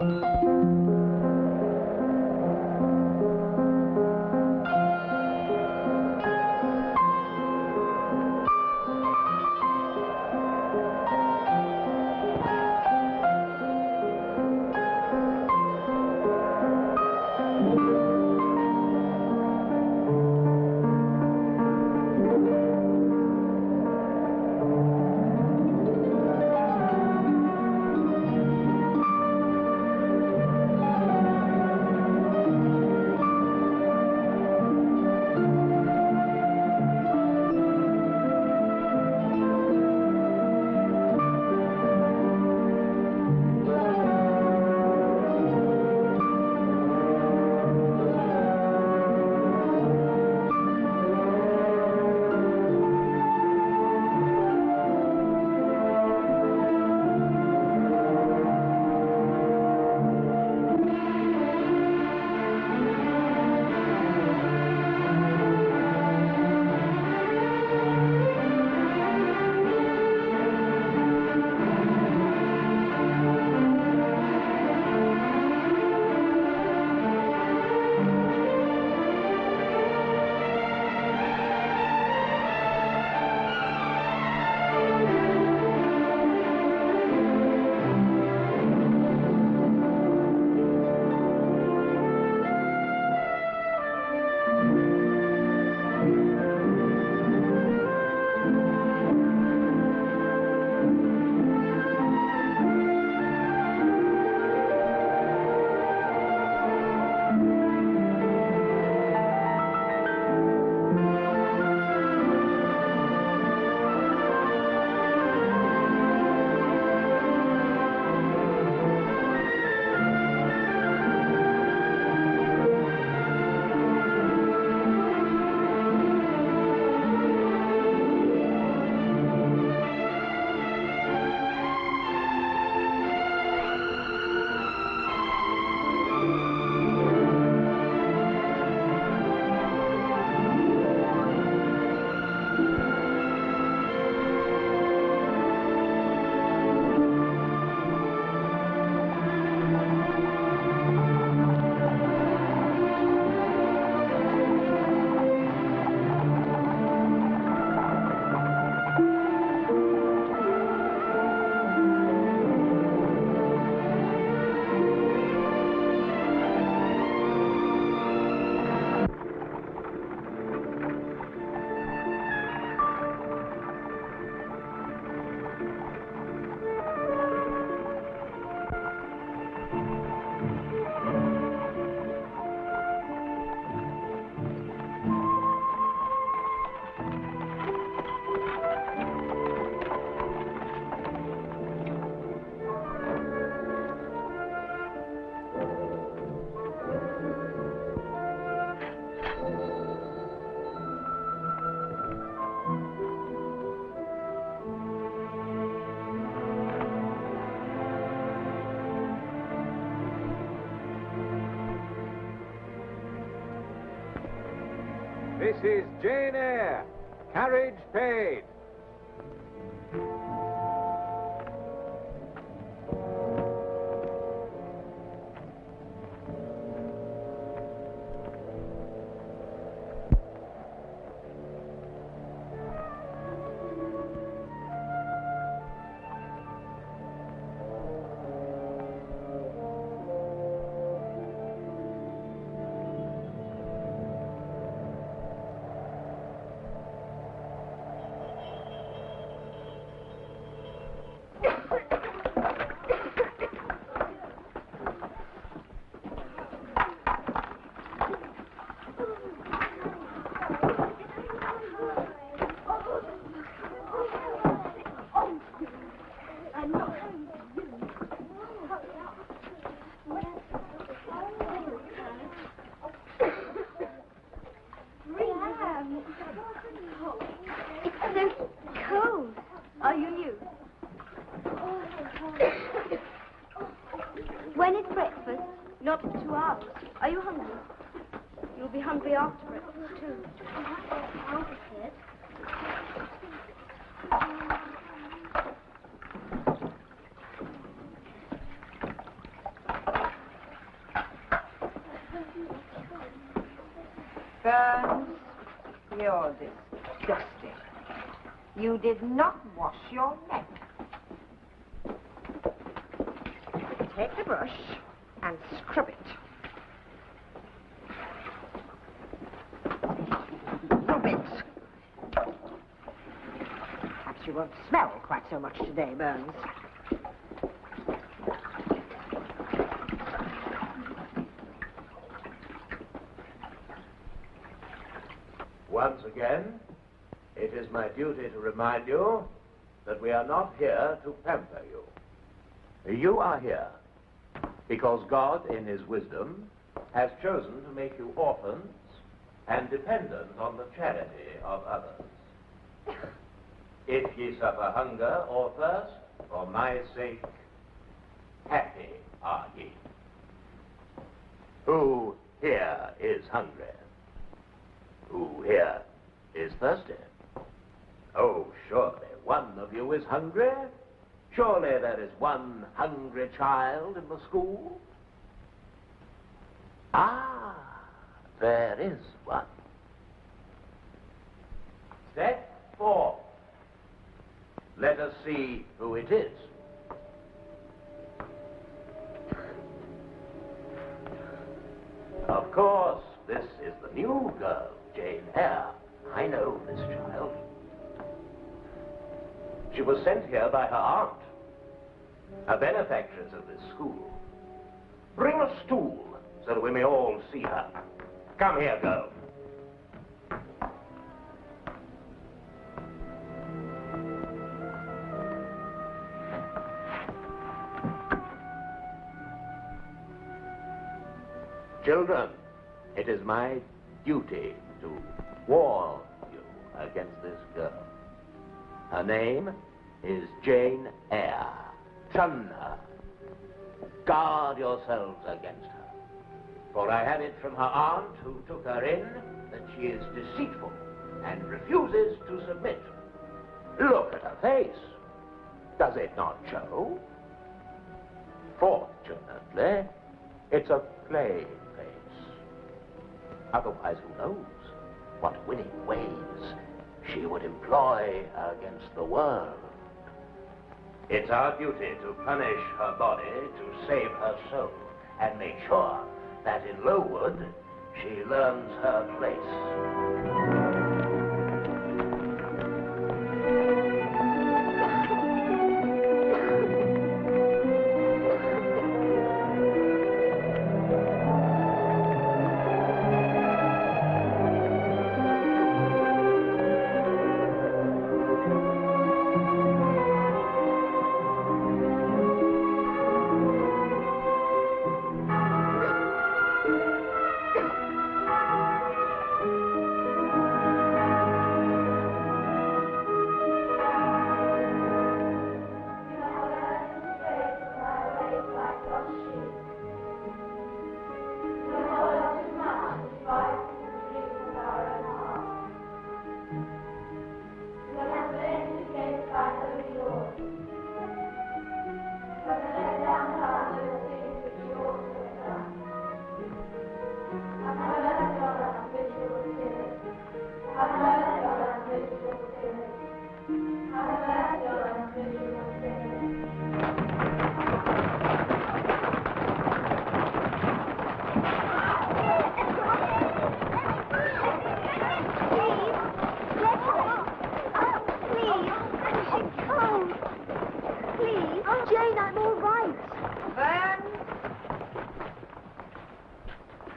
This is Jane. You did not wash your neck. Take the brush and scrub it. Rub it. Perhaps you won't smell quite so much today, Burns. Once again, it is my duty to remind you that we are not here to pamper you. You are here because God, in his wisdom, has chosen to make you orphans and dependent on the charity of others. If ye suffer hunger or thirst, for my sake, happy are ye. Who here is hungry? Who here is thirsty? Oh, surely one of you is hungry. Surely there is one hungry child in the school. Ah, there is one. Step forth. Let us see who it is. Of course, this is the new girl, Jane Eyre. I know this child. She was sent here by her aunt, a benefactress of this school. Bring a stool so that we may all see her. Come here, girl. Children, it is my duty to warn you against this girl. Her name is Jane Eyre. Shun her. Guard yourselves against her. For I have it from her aunt, who took her in, that she is deceitful and refuses to submit. Look at her face. Does it not show? Fortunately, it's a plain face. Otherwise, who knows what winning ways she would employ against the world. It's our duty to punish her body to save her soul and make sure that in Lowood she learns her place.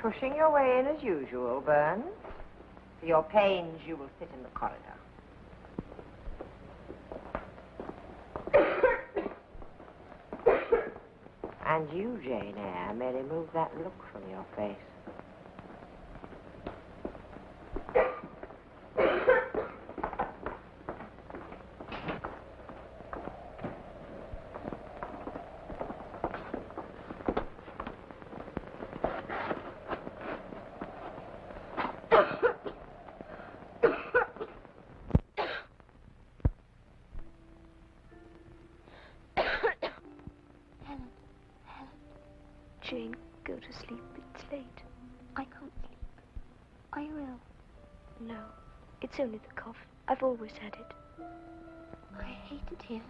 Pushing your way in as usual, Burns. For your pains, you will sit in the corridor. and you, Jane Eyre, may remove that look from your face. Helen, Helen. Jane, go to sleep. It's late. I can't sleep. Are you ill? No, it's only the cough. I've always had it. I hate it here.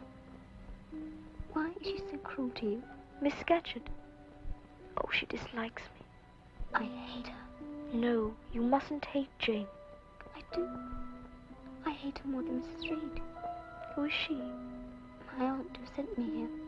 Why is she so cruel to you? Miss Scatcherd. Oh, she dislikes me. I hate her. No, you mustn't hate Jane. I do. I hate her more than Mrs. Reed. Who is she? My aunt who sent me here.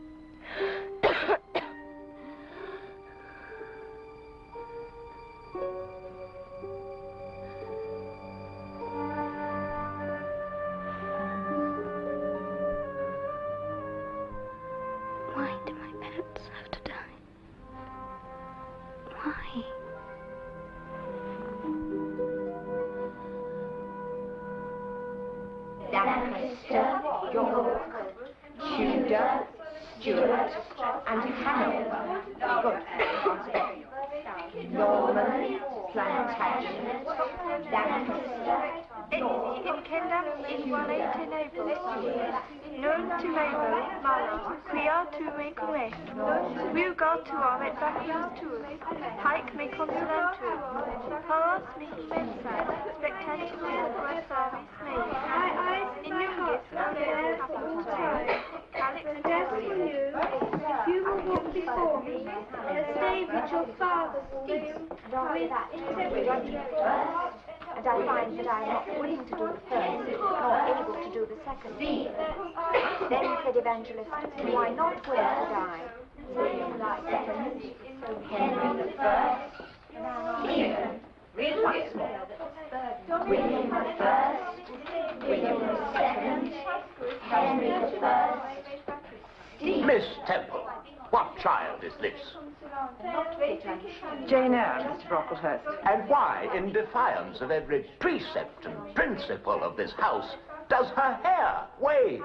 Jane Eyre, Mr. Brocklehurst. And why, in defiance of every precept and principle of this house, does her hair wave?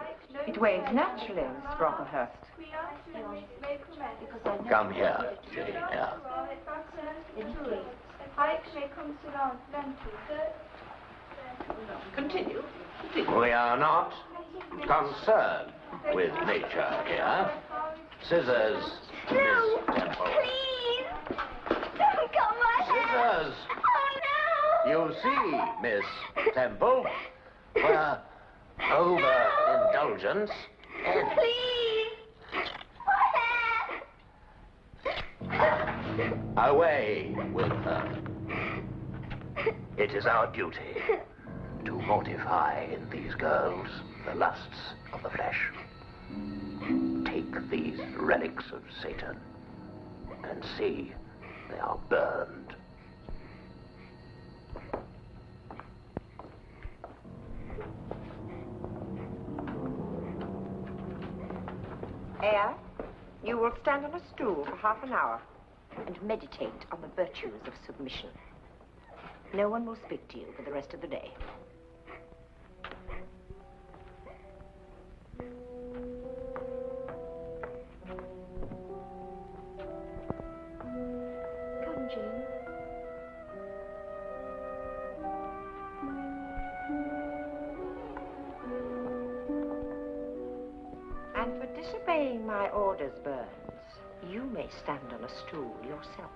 It waves naturally, Mr. Brocklehurst. Come here, Jane Eyre. Hike me consulentu. Continue. We are not concerned with nature here. Scissors, No, Miss Temple. please! Don't cut my hair! Scissors. Oh, no! You see, Miss Temple, where overindulgence ends. Please! Away with her. It is our duty to mortify in these girls the lusts of the flesh. Take these relics of Satan and see they are burned. Eyre, you will stand on a stool for half an hour and meditate on the virtues of submission. No one will speak to you for the rest of the day. My orders, Burns, you may stand on a stool yourself.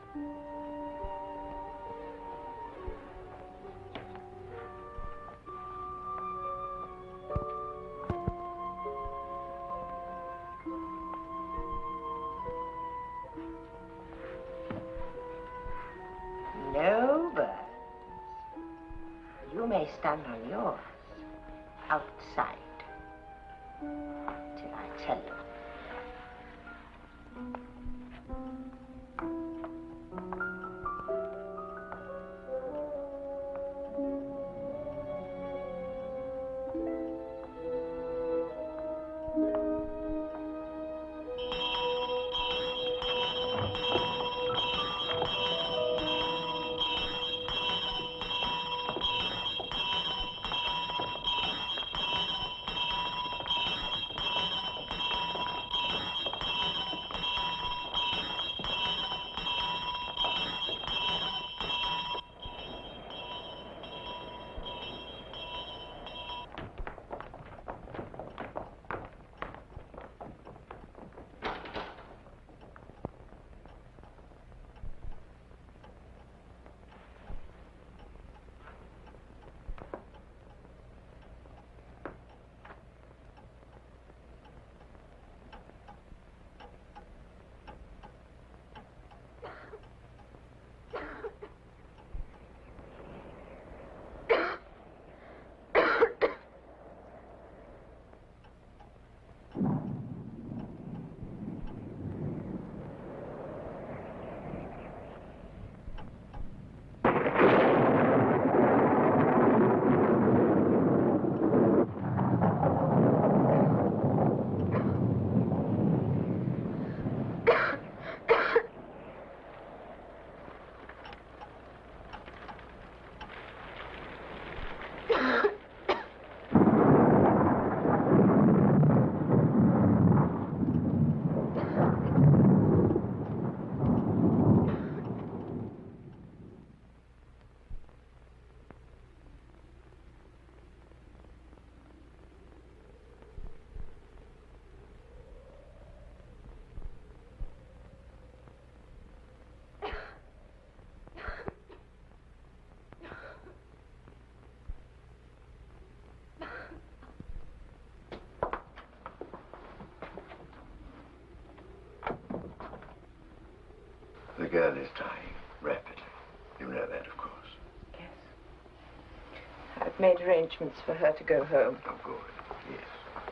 The girl is dying rapidly. You know that, of course. Yes. I've made arrangements for her to go home. Oh, good. Yes,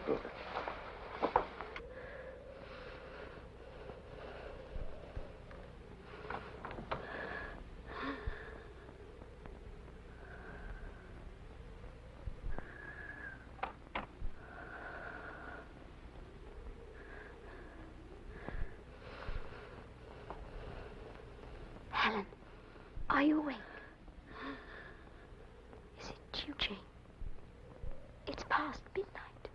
good. Helen, are you awake? Is it you, Jane? It's past midnight.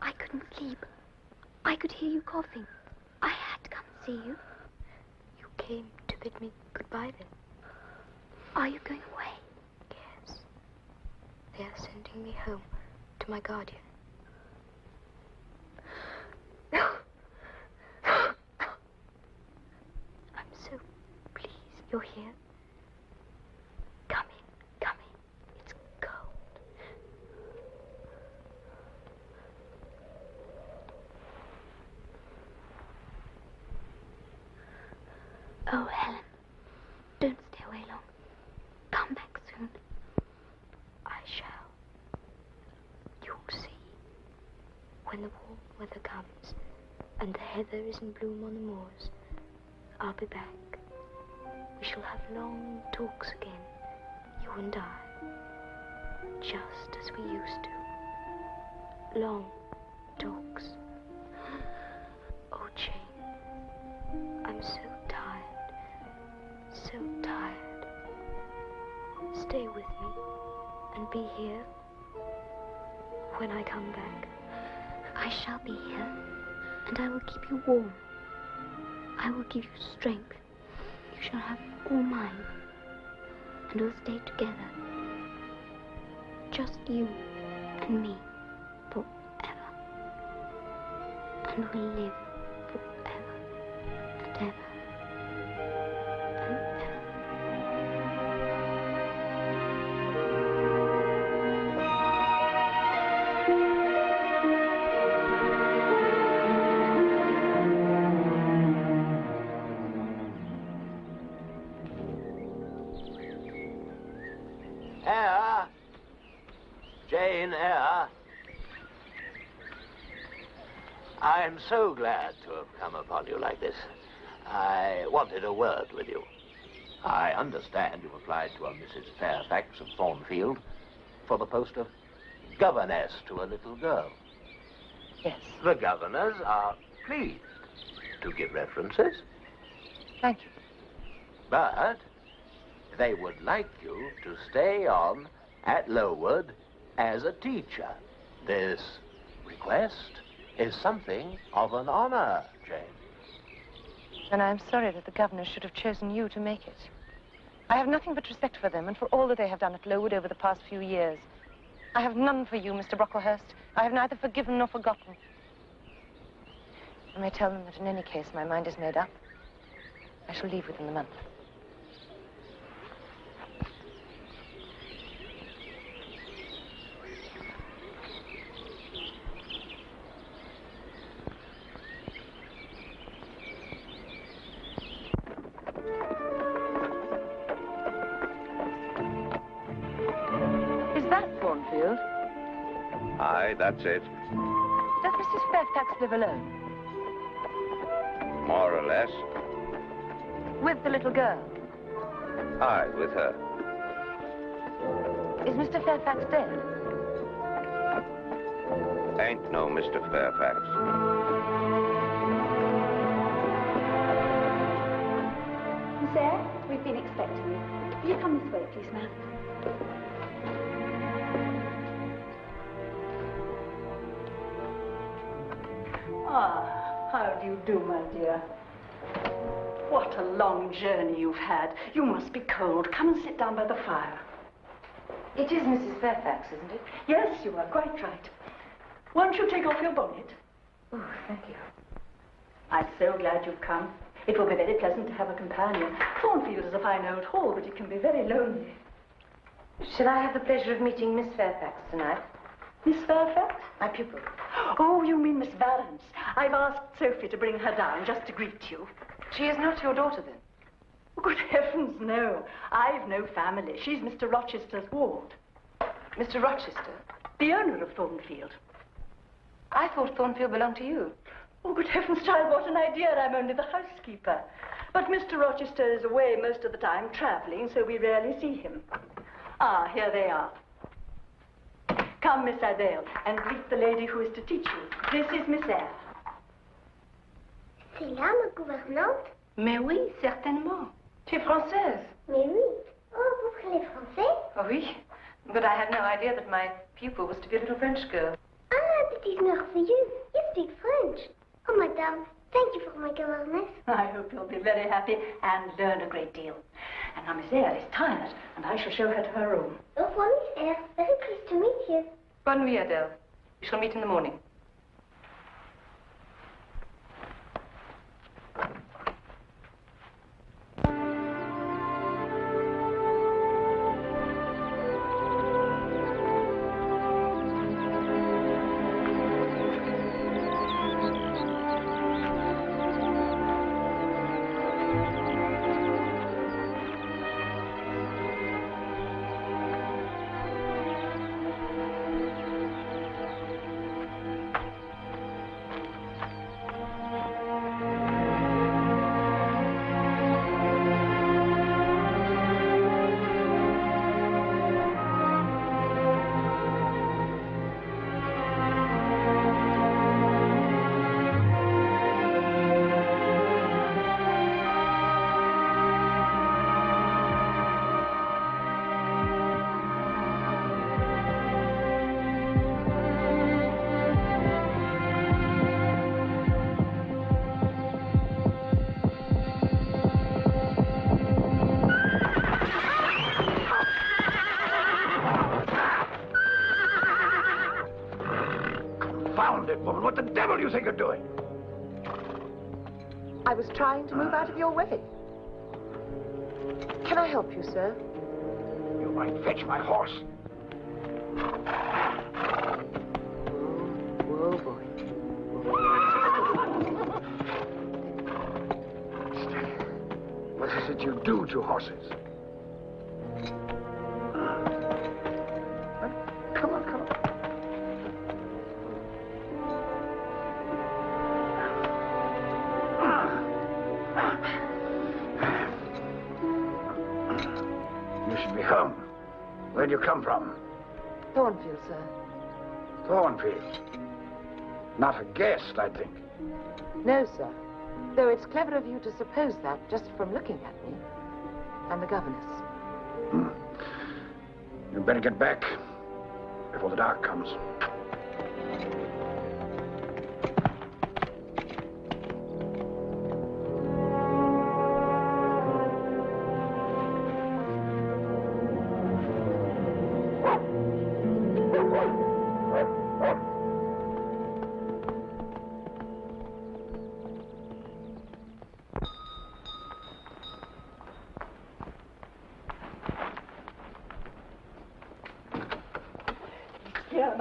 I couldn't sleep. I could hear you coughing. I had to come and see you. You came to bid me goodbye then. Are you going away? Yes. They are sending me home to my guardian. I'm so pleased you're here. Come in, come in. It's cold. Oh, Helen, don't stay away long. Come back soon. I shall. You'll see. When the warm weather comes and the heather is in bloom on the moors, I'll be back. We shall have long talks again, you and I, just as we used to. Long talks. Oh, Jane, I'm so tired, so tired. Stay with me and be here when I come back. I shall be here, and I will keep you warm. I will give you strength. You shall have all mine, and we'll stay together. Just you and me forever. And we'll live upon you like this. I wanted a word with you. I understand you applied to a Mrs. Fairfax of Thornfield for the post of governess to a little girl. Yes. The governors are pleased to give references, Thank you. but they would like you to stay on at Lowood as a teacher. This request is something of an honor, Jane. And I'm sorry that the governor should have chosen you to make it. I have nothing but respect for them and for all that they have done at Lowood over the past few years. I have none for you, Mr. Brocklehurst. I have neither forgiven nor forgotten. You may tell them that in any case my mind is made up. I shall leave within the month. Live alone? More or less. With the little girl? Aye, with her. Is Mr. Fairfax dead? Ain't no Mr. Fairfax. Miss Eyre, we've been expecting you. Will you come this way, please, ma'am? Ah, how do you do, my dear? What a long journey you've had. You must be cold. Come and sit down by the fire. It is Mrs. Fairfax, isn't it? Yes, you are quite right. Won't you take off your bonnet? Oh, thank you. I'm so glad you've come. It will be very pleasant to have a companion. Thornfield is a fine old hall, but it can be very lonely. Shall I have the pleasure of meeting Miss Fairfax tonight? Miss Fairfax? My pupil. Oh, you mean Miss Varens. I've asked Sophie to bring her down just to greet you. She is not your daughter, then? Good heavens, no. I've no family. She's Mr. Rochester's ward. Mr. Rochester? The owner of Thornfield. I thought Thornfield belonged to you. Oh, good heavens, child, what an idea. I'm only the housekeeper. But Mr. Rochester is away most of the time, traveling, so we rarely see him. Ah, here they are. Come, Miss Adele, and greet the lady who is to teach you. This is Miss Eyre. C'est là ma gouvernante Mais oui, certainement. Tu es française? Mais oui. Oh, vous parlez français Oh, oui. But I had no idea that my pupil was to be a little French girl. Ah, that is for you. You speak French. Oh, madame, thank you for my governess. I hope you'll be very happy and learn a great deal. And now Miss Eyre is tired, and I shall show her to her room. Au revoir, Miss Eyre. Very pleased to meet you. Bonne nuit, Adele. We shall meet in the morning. Trying to move out of your way. Thornfield. Not a guest, I think. No, sir. Though it's clever of you to suppose that just from looking at me. I'm the governess. Hmm. You'd better get back before the dark comes.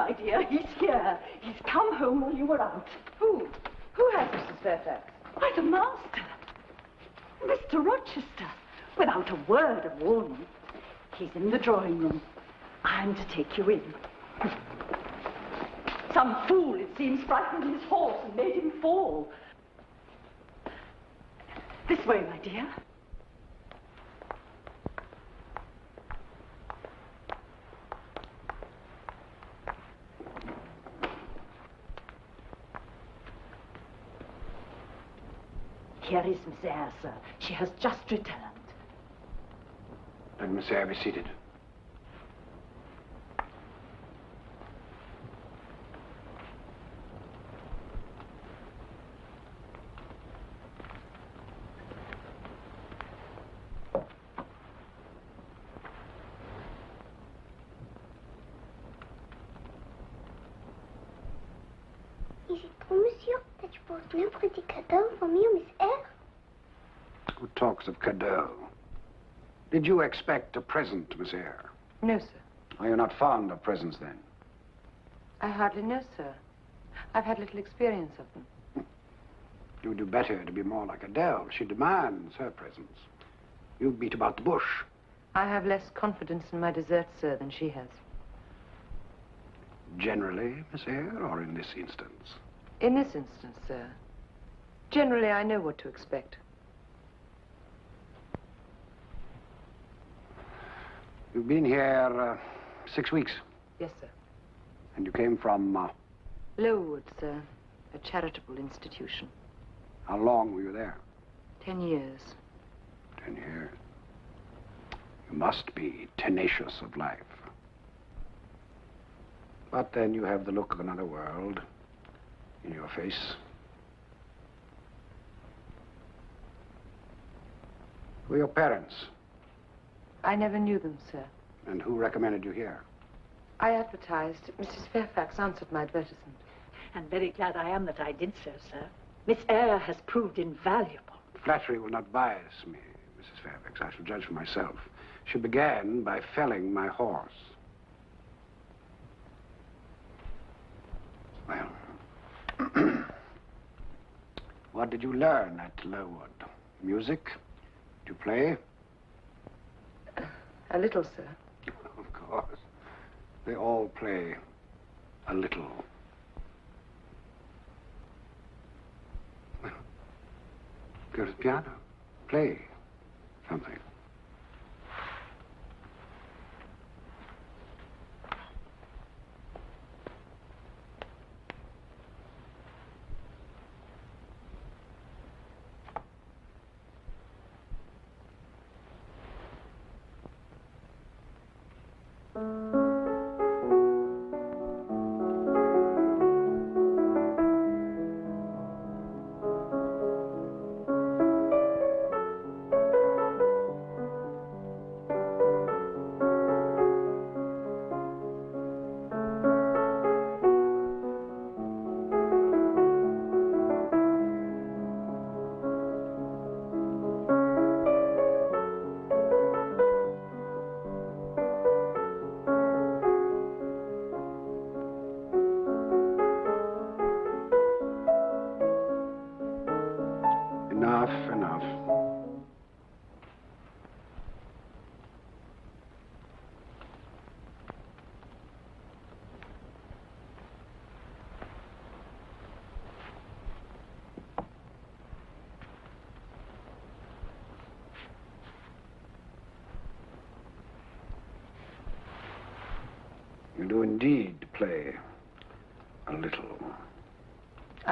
My dear, he's here. He's come home while you were out. Who? Who has Mrs. Fairfax? Why, the master. Mr. Rochester. Without a word of warning. He's in the drawing room. I'm to take you in. Some fool, it seems, frightened his horse and made him fall. This way, my dear. Here is Miss Eyre, sir. She has just returned. Eyre be seated. Is it true, monsieur, that you brought no pretty cadeau for me or Miss Eyre? Who talks of cadeau? Did you expect a present, Miss Eyre? No, sir. Are you not fond of presents, then? I hardly know, sir. I've had little experience of them. You would do better to be more like Adele. She demands her presents. You beat about the bush. I have less confidence in my deserts, sir, than she has. Generally, Miss Eyre, or in this instance? In this instance, sir, generally I know what to expect. You've been here uh, six weeks, Yes, sir. and you came from. Uh, Lowood, sir, a charitable institution. how long were you there? Ten years. Ten years. You must be tenacious of life. But then you have the look of another world in your face. Who are your parents? I never knew them, sir. And who recommended you here? I advertised. Mrs. Fairfax answered my advertisement. And very glad I am that I did so, sir. Miss Eyre has proved invaluable. Flattery will not bias me, Mrs. Fairfax. I shall judge for myself. She began by felling my horse. Well, what did you learn at Lowood? Music? Did you play? A little, sir. Of course. They all play a little. Well, go to the piano. Play something.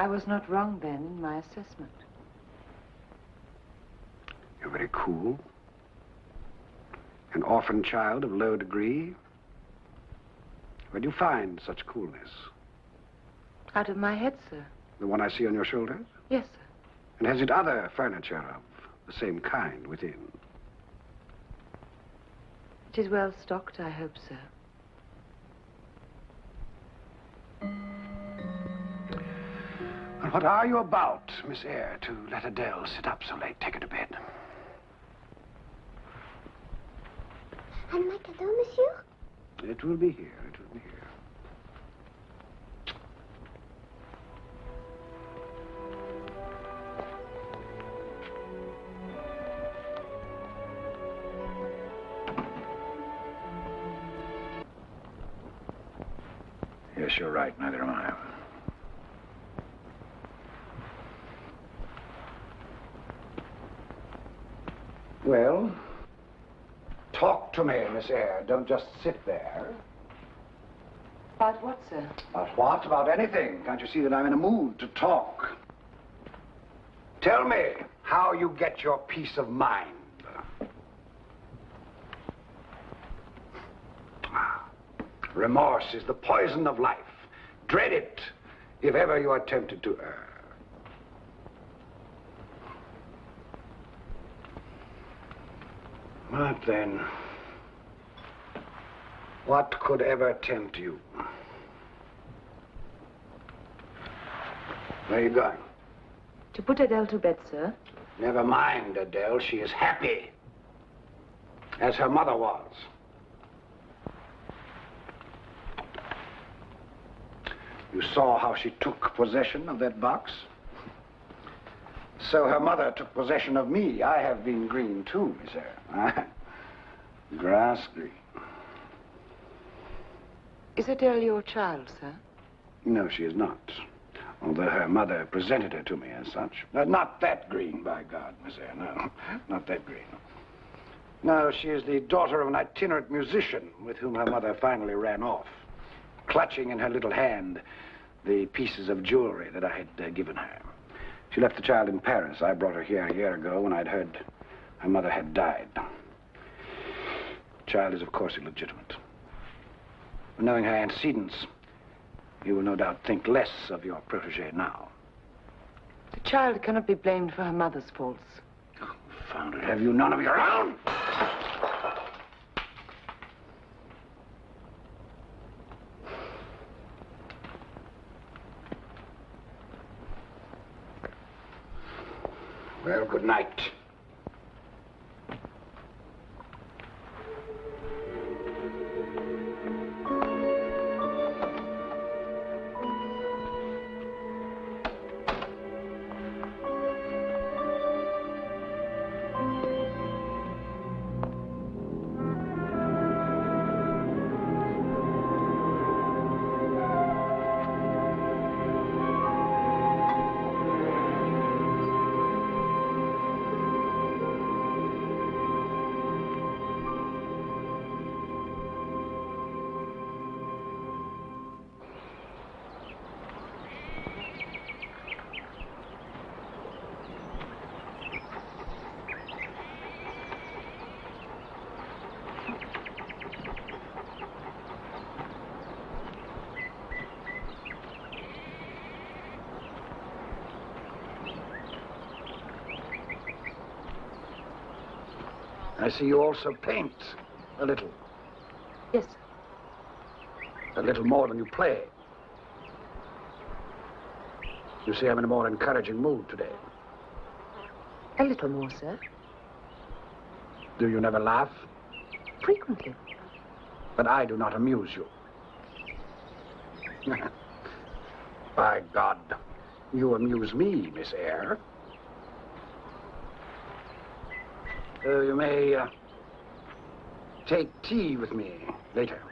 I was not wrong then in my assessment. You're very cool. An orphan child of low degree. Where do you find such coolness? Out of my head, sir. The one I see on your shoulders? Yes, sir. And has it other furniture of the same kind within? It is well stocked, I hope, sir. What are you about, Miss Eyre, to let Adele sit up so late? Take her to bed. And my cadeau, monsieur? It will be here. It will be here. To me, Miss Eyre. Don't just sit there. About what, sir? About what? About anything. Can't you see that I'm in a mood to talk? Tell me how you get your peace of mind. Ah, Remorse is the poison of life. Dread it if ever you are tempted to err. What then? What could ever tempt you? Where are you going? To put Adele to bed, sir. Never mind, Adele. She is happy. As her mother was. You saw how she took possession of that box? So her mother took possession of me. I have been green too, Miss Eyre. Grass green. Is Adele your child, sir? No, she is not. Although her mother presented her to me as such. Uh, not that green, by God, Miss Eyre. No, not that green. No, she is the daughter of an itinerant musician with whom her mother finally ran off, clutching in her little hand the pieces of jewelry that I had uh, given her. She left the child in Paris. I brought her here a year ago when I'd heard her mother had died. The child is, of course, illegitimate. Knowing her antecedents, you will no doubt think less of your protege now. The child cannot be blamed for her mother's faults. Oh, Found it. Have you none of your own? Well, good night. See you also paint a little. Yes, A little more than you play. You see, I'm in a more encouraging mood today. a little more, sir. Do you never laugh? Frequently. But I do not amuse you. By God, you amuse me, Miss Eyre. Uh, you may uh, take tea with me later.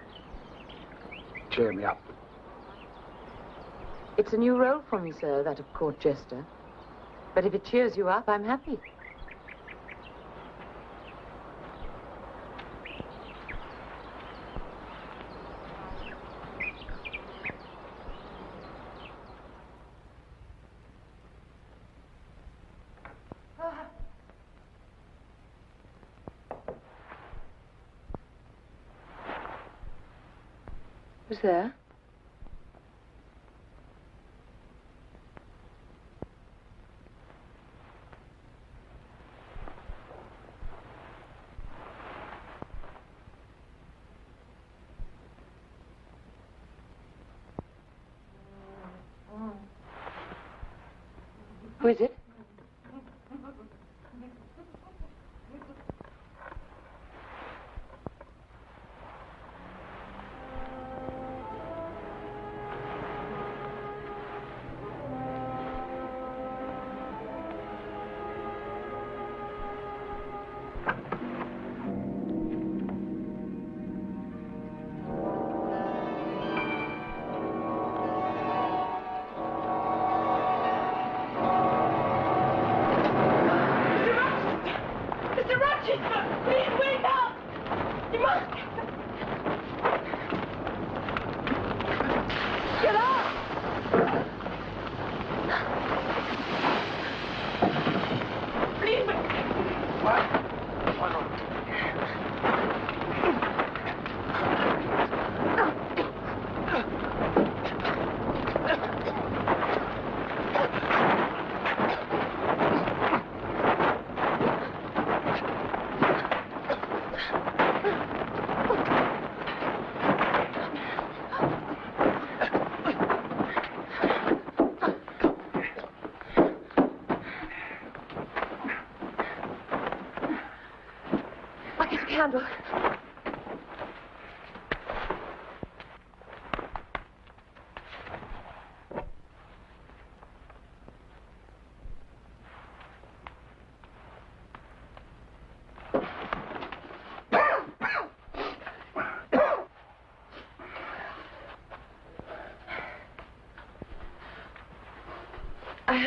Cheer me up. It's a new role for me, sir, that of court jester. But if it cheers you up, I'm happy. Sir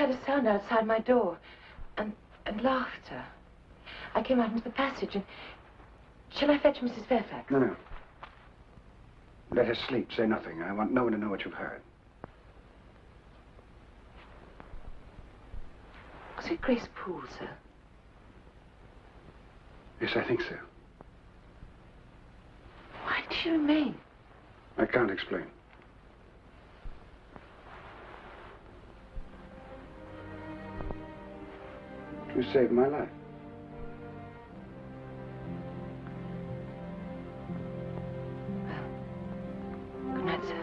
heard a sound outside my door and, and laughter. I came out into the passage and. Shall I fetch Mrs. Fairfax? No, no. Let her sleep. Say nothing. I want no one to know what you've heard. Was it Grace Poole, sir? Yes, I think so. Why did she remain? I can't explain. You saved my life. Good night, sir.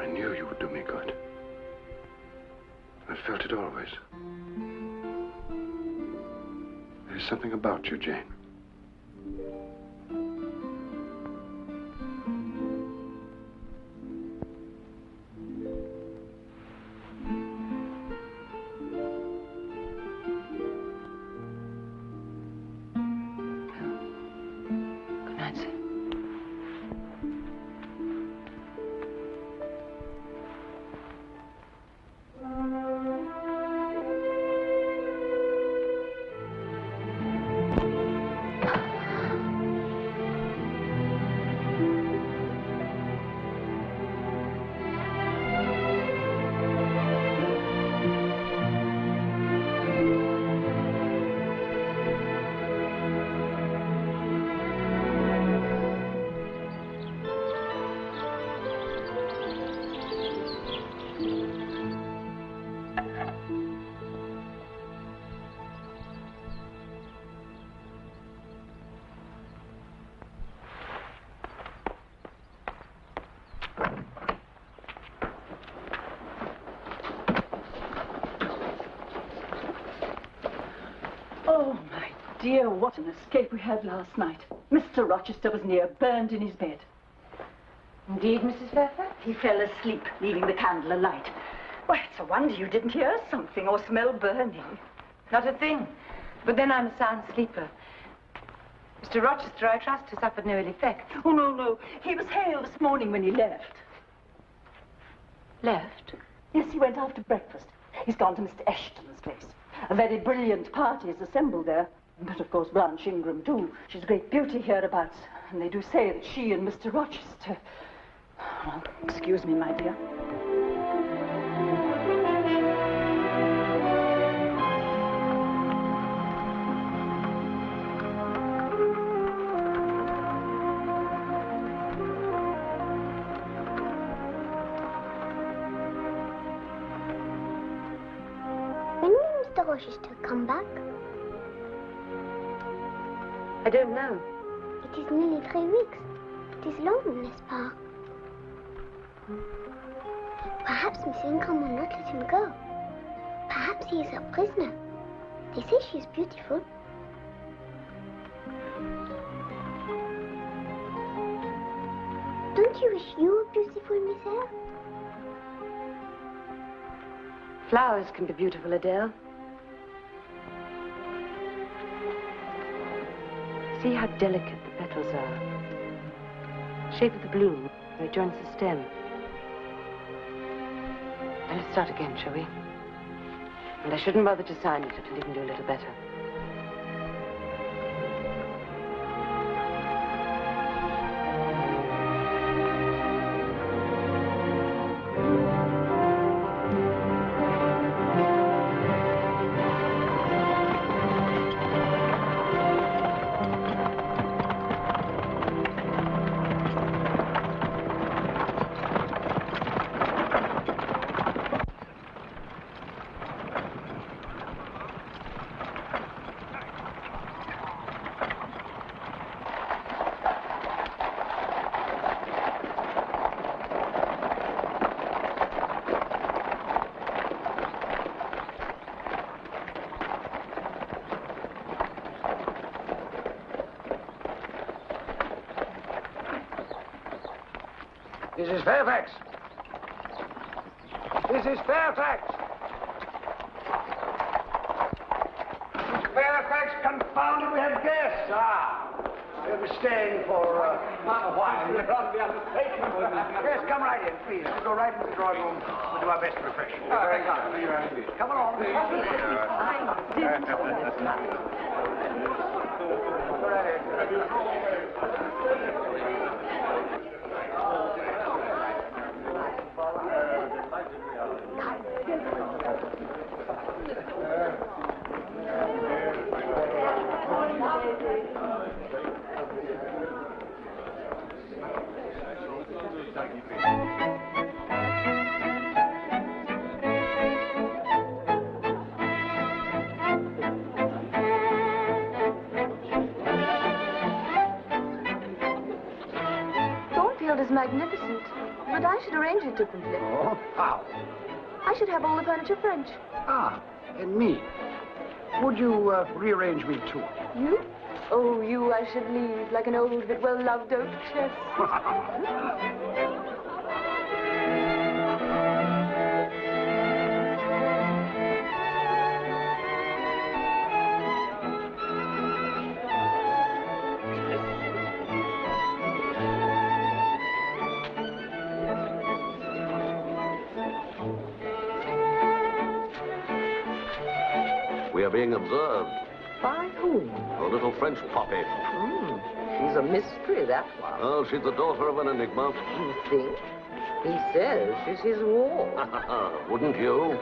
I knew you would do me good. I felt it always. There's something about you, Jane. What an escape we had last night. Mr. Rochester was near burned in his bed. Indeed, Mrs. Fairfax? He fell asleep, leaving the candle alight. Why, it's a wonder you didn't hear something or smell burning. Not a thing. But then I'm a sound sleeper. Mr. Rochester, I trust, has suffered no ill effect. Oh, no, no. He was hale this morning when he left. Left? Yes, he went after breakfast. He's gone to Mr. Ashton's place. A very brilliant party is assembled there. But, of course, Blanche Ingram, too. She's a great beauty hereabouts. And they do say that she and Mr. Rochester... Well, excuse me, my dear. When will Mr. Rochester come back? I don't know. It is nearly three weeks. It is long, n'est-ce pas? Perhaps Miss Ingram will not let him go. Perhaps he is a prisoner. They say she is beautiful. Don't you wish you were beautiful, Miss Eyre? Flowers can be beautiful, Adele. See how delicate the petals are. Shape of the bloom where it joins the stem. Now let's start again, shall we? And I shouldn't bother to sign it until you can do a little better. Mrs. Fairfax. is Fairfax. Mrs. Fairfax, confound it, we have guests. Ah, We'll be staying for uh, a while. yes, come right in, please. We'll go right into the drawing room. We'll do our best to refresh you. Oh, very kind. Come along. Thornfield I should have all the furniture French. Ah, and me. Would you uh, rearrange me too? You? Oh, you I should leave like an old but well-loved oak chest. being observed. By whom? A little French poppy. Hmm. She's a mystery, that one. Oh, she's the daughter of an enigma. You think? He says she's his ward. Wouldn't you?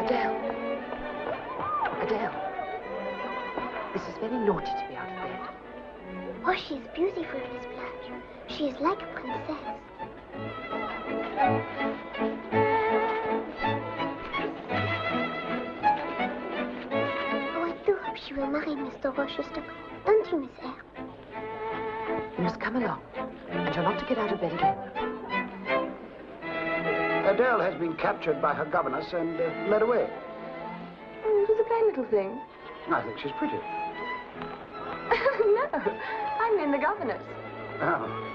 Adele. Adele. This is very naughty She is like a princess. Oh, I do hope she will marry Mr. Rochester. Don't you, Miss Eyre? You must come along. And you're not to get out of bed again. Adele has been captured by her governess and uh, led away. Oh, she's a plain little thing. I think she's pretty. no, I mean the governess. Oh.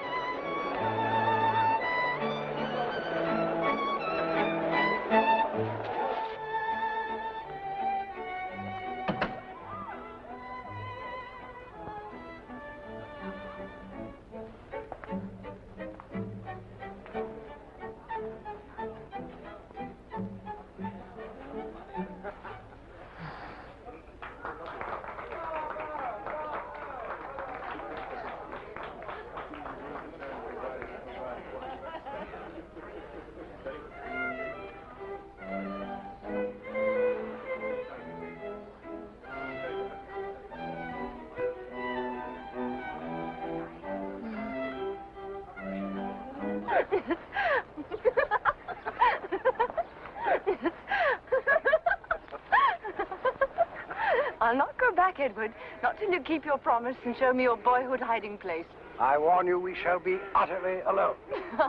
Keep your promise and show me your boyhood hiding place. I warn you, we shall be utterly alone.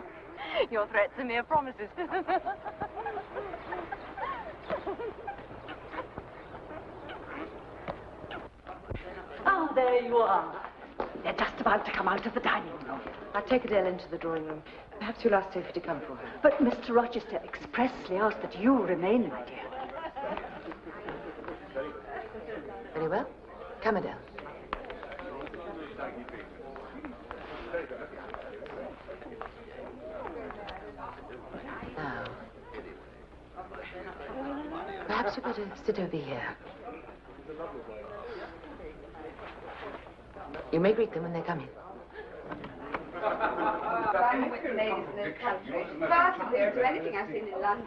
your threats are mere promises. Ah, there you are. They're just about to come out of the dining room. I'll take Adele into the drawing room. Perhaps you'll ask Sophie to come for her. But Mr. Rochester expressly asked that you remain, my dear. Very well. Come, Adele. Now, perhaps you better sit over here. You may greet them when they come in. With ladies in this country. Far superior to anything I've seen in London.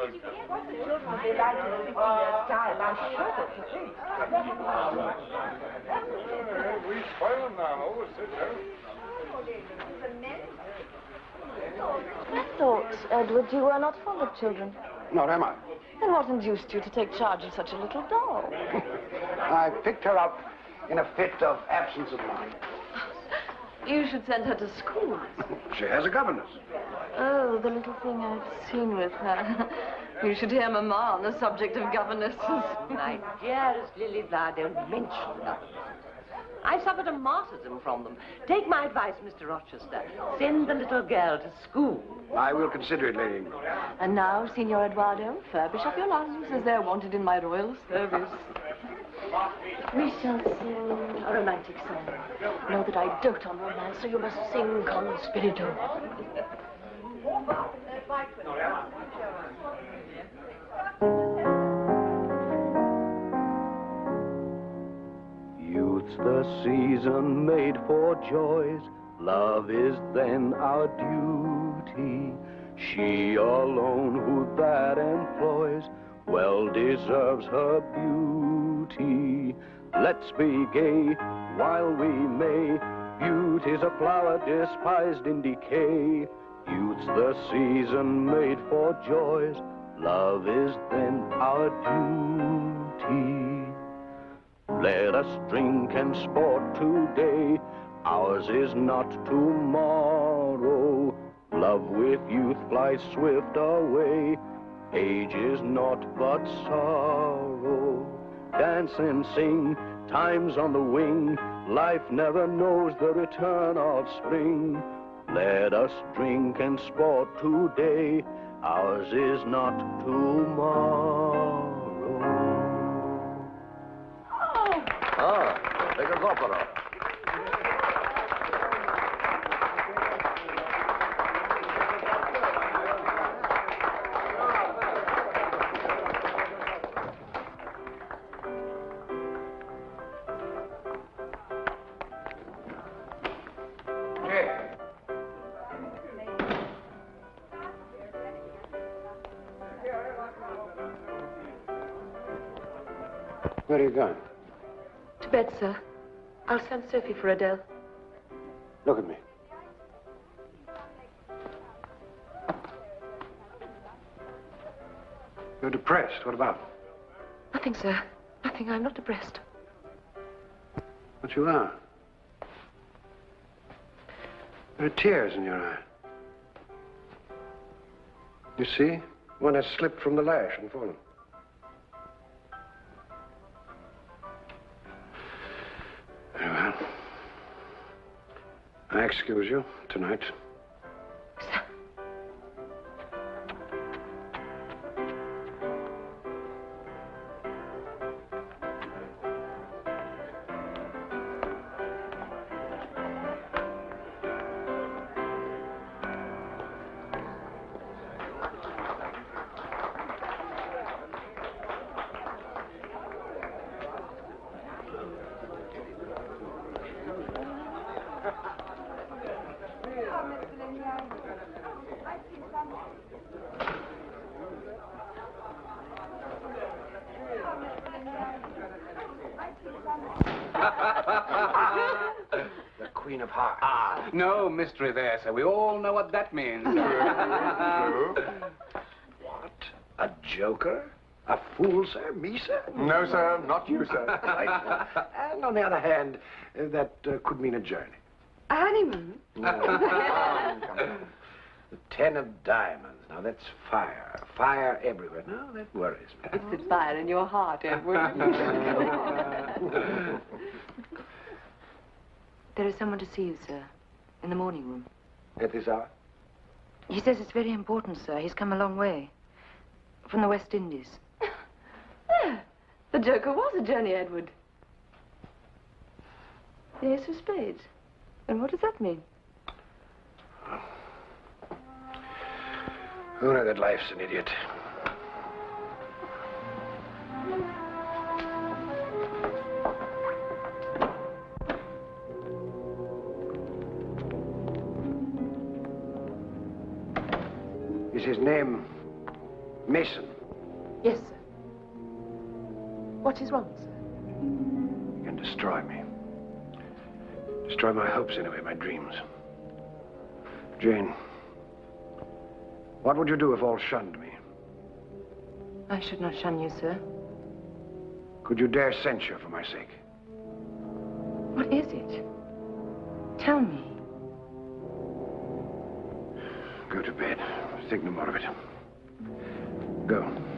We spoil them now. Sit down. I thought, Edward, you were not fond of children. Nor am I. Then what induced you to take charge of such a little doll? I picked her up in a fit of absence of mind. You should send her to school. She has a governess. Oh, the little thing I've seen with her. you should hear Mamma on the subject of governesses. Oh, my dearest Lily Flower, don't mention them. I've suffered a martyrdom from them. Take my advice, Mr. Rochester. Send the little girl to school. I will consider it, Lady Ingram. And now, Signor Eduardo, furbish up your lungs as they're wanted in my royal service. We shall sing a romantic song. Know that I dote on romance, so you must sing con spirito. Youth's the season made for joys. Love is then our duty. She alone who that employs well deserves her beauty. Let's be gay while we may. Beauty's a flower despised in decay. Youth's the season made for joys. Love is then our duty. Let us drink and sport today. Ours is not tomorrow. Love with youth flies swift away. Age is naught but sorrow. Dance and sing, time's on the wing. Life never knows the return of spring. Let us drink and sport today. Ours is not tomorrow. Oh! Ah, a opera. Where are you going? To bed, sir. I'll send Sophie for Adele. Look at me. You're depressed. What about? Nothing, sir. Nothing. I'm not depressed. But you are. There are tears in your eye. You see? One has slipped from the lash and fallen. I excuse you tonight. What that means. What? A joker? A fool, sir? Me, sir? No, sir, not you, sir. Right. And on the other hand, uh, that uh, could mean a journey. A honeymoon? No. Come on, come on. The ten of diamonds. Now that's fire. Fire everywhere. No, that worries me. It's the fire in your heart, Edward. There is someone to see you, sir, in the morning room. At this hour? He says it's very important, sir. He's come a long way. From the West Indies. There. The joker was a journey, Edward. The ace of spades. And what does that mean? Who know that life's an idiot? Mason? Yes, sir. What is wrong, sir? He can destroy me. Destroy my hopes, anyway, my dreams. Jane, what would you do if all shunned me? I should not shun you, sir. Could you dare censure for my sake? What is it? Tell me. Go to bed. Think no more of it. Go.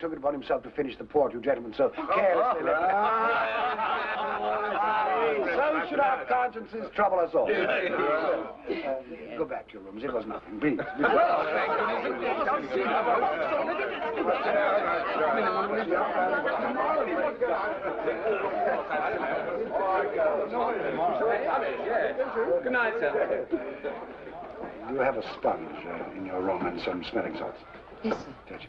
Took it upon himself to finish the port, you gentlemen, so carelessly left So should our consciences trouble us all. Uh, go back to your rooms. It was nothing. Please. Good night, sir. You have a sponge uh, in your room and some smelling salts. Yes, sir. Judge.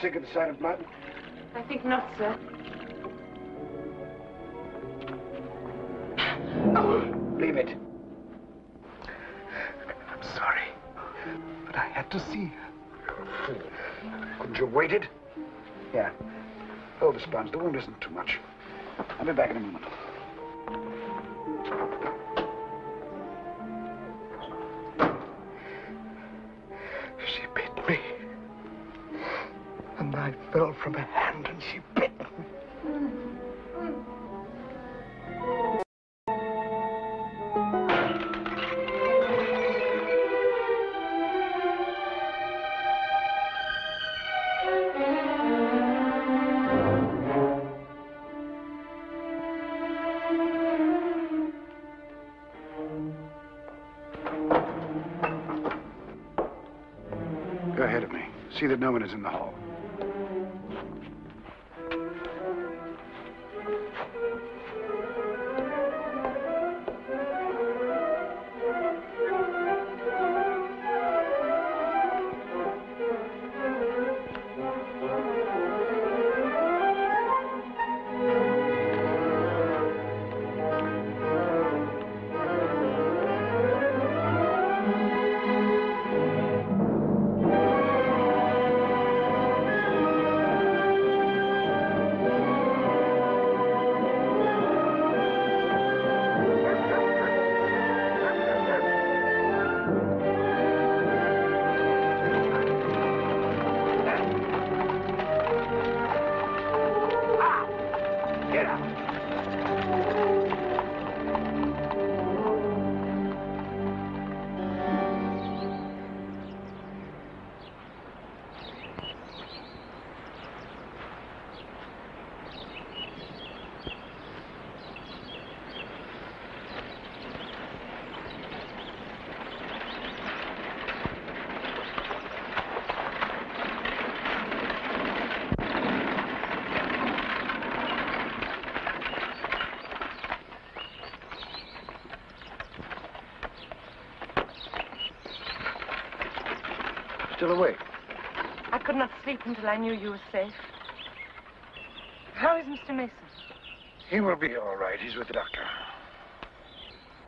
sick of the sight of blood? I think not, sir. Leave it. I'm sorry, but I had to see her. Couldn't you have waited? Yeah. Hold the sponge. The wound isn't too much. I'll be back in a moment. And I fell from her hand and she bit me. Go ahead of me. See that no one is in the hall. Sleep until I knew you were safe. How is Mr. Mason? He will be all right. He's with the doctor.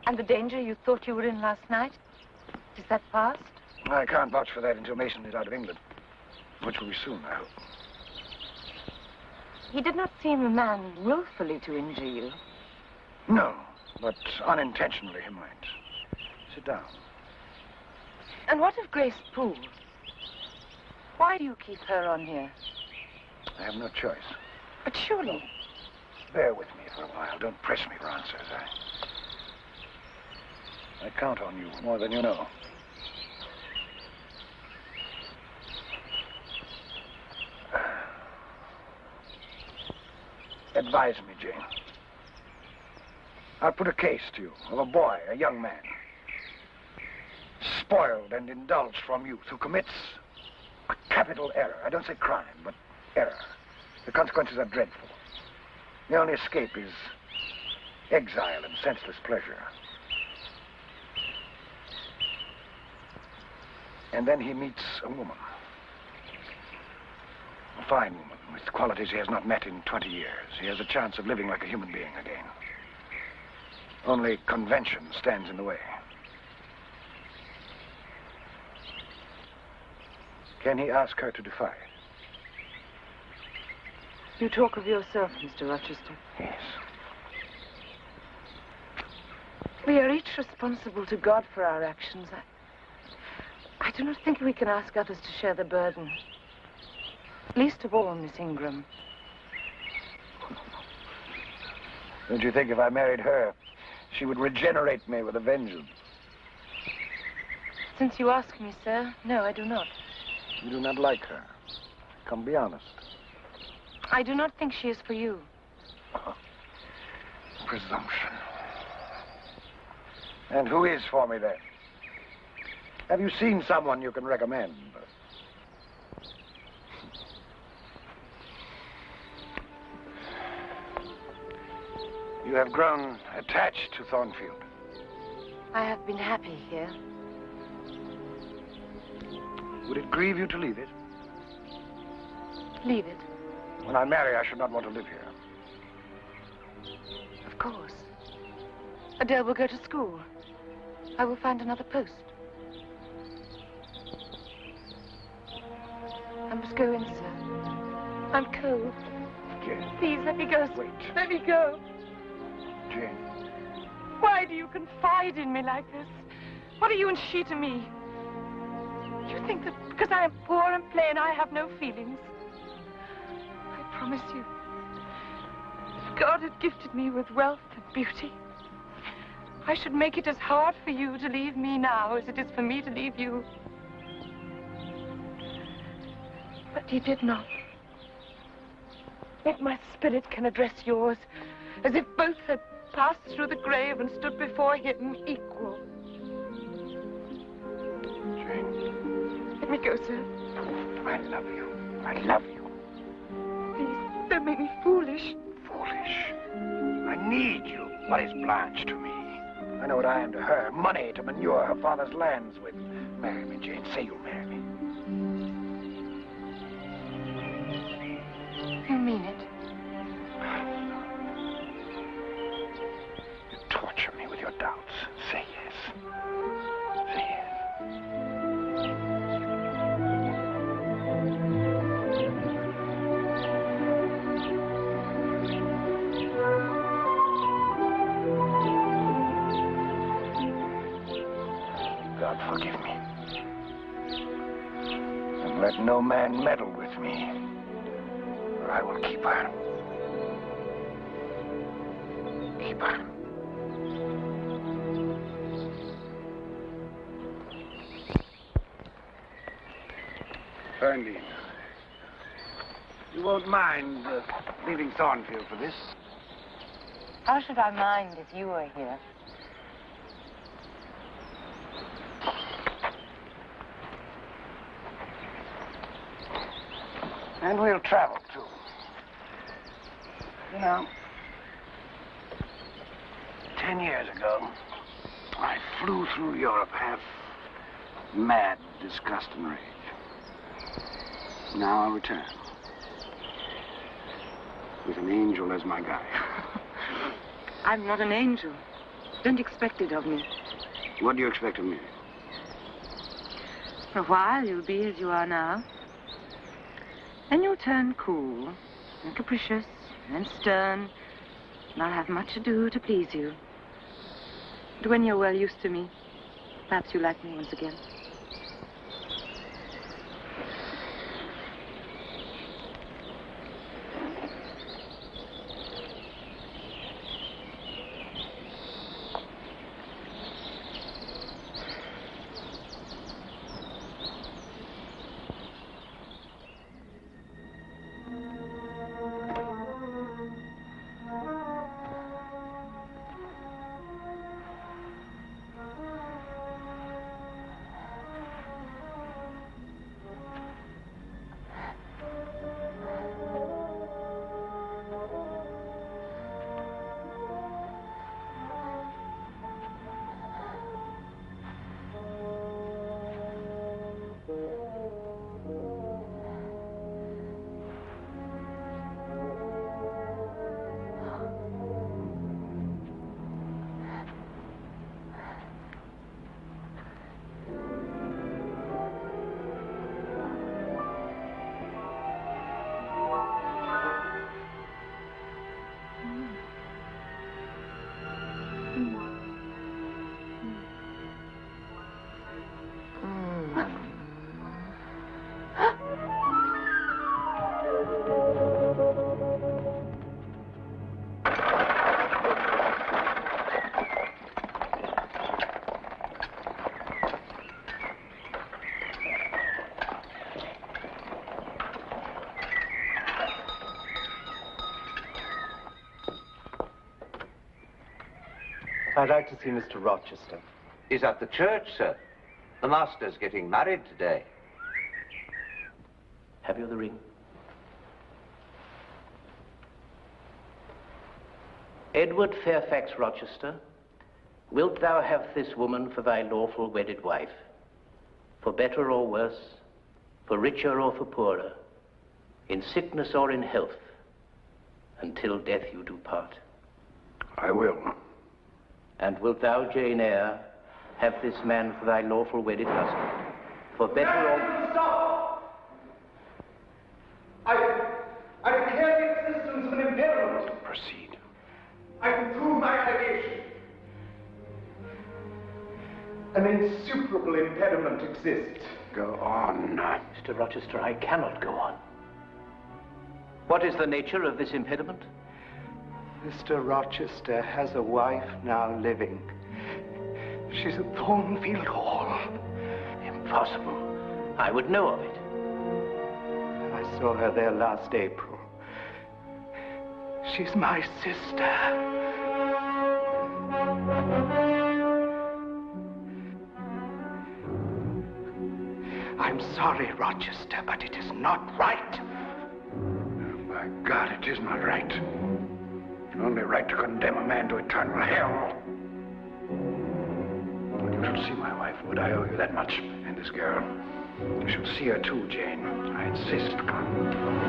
And the danger you thought you were in last night? Is that past? I can't vouch for that until Mason is out of England, which will be soon, I hope. He did not seem a man willfully to injure you. No, but unintentionally he might. Sit down. And what of Grace Poole? Why do you keep her on here? I have no choice. But surely... Bear with me for a while. Don't press me for answers. I... I count on you more than you know. Advise me, Jane. I'll put a case to you of a boy, a young man, spoiled and indulged from youth, who commits capital error. I don't say crime, but error. The consequences are dreadful. The only escape is exile and senseless pleasure. And then he meets a woman. A fine woman with qualities he has not met in 20 years. He has a chance of living like a human being again. Only convention stands in the way. Can he ask her to defy it? You talk of yourself, Mr. Rochester. Yes. We are each responsible to God for our actions. I, I do not think we can ask others to share the burden. Least of all, Miss Ingram. Don't you think if I married her, she would regenerate me with a vengeance? Since you ask me, sir, no, I do not. You do not like her. Come, be honest. I do not think she is for you. Presumption. And who is for me then? Have you seen someone you can recommend? You have grown attached to Thornfield. I have been happy here. Would it grieve you to leave it? Leave it, When I marry, I should not want to live here. of course. Adele will go to school. I will find another post. I must go in, sir. I'm cold. Jane. Please, let me go. Wait. Let me go. Jane. Why do you confide in me like this? What are you and she to me? You think that because I am poor and plain, I have no feelings? I promise you, if God had gifted me with wealth and beauty, I should make it as hard for you to leave me now as it is for me to leave you. But he did not. Yet my spirit can address yours as if both had passed through the grave and stood before him equal. Me go, sir. I love you. I love you. Please, don't make me foolish. Foolish. I need you. What is Blanche to me? I know what I am to her. Money to manure her father's lands with. Marry me, Jane. Say you'll marry me. You mean it? And let no man meddle with me, or I will keep her. Keep her. Ferndean. You won't mind uh, leaving Thornfield for this? How should I mind if you were here? And we'll travel, too. You know, ten years ago, I flew through Europe half mad, disgust, and rage. Now I'll return. With an angel as my guide. I'm not an angel. Don't expect it of me. What do you expect of me? For a while, you'll be as you are now. Then you'll turn cool and capricious and stern, and I'll have much to do to please you. But when you're well used to me, perhaps you'll like me once again. I'd like to see Mr. Rochester. He's at the church, sir. The master's getting married today. Have you the ring? Edward Fairfax Rochester, wilt thou have this woman for thy lawful wedded wife, for better or worse, for richer or for poorer, in sickness or in health, until death you do part? I will. And wilt thou, Jane Eyre, have this man for thy lawful wedded husband, for better or... Stop! I, I declare the existence of an impediment. Proceed. I can prove my allegation. An insuperable impediment exists. Go on. Mr. Rochester, I cannot go on. What is the nature of this impediment? Mr. Rochester has a wife now living. She's at Thornfield Hall. Impossible. I would know of it. I saw her there last April. She's my sister. I'm sorry, Rochester, but it is not right. Oh, By God, it is not right. Only right to condemn a man to eternal hell. You should see my wife. Would I owe you that much? And this girl. You should see her too, Jane. I insist. Come.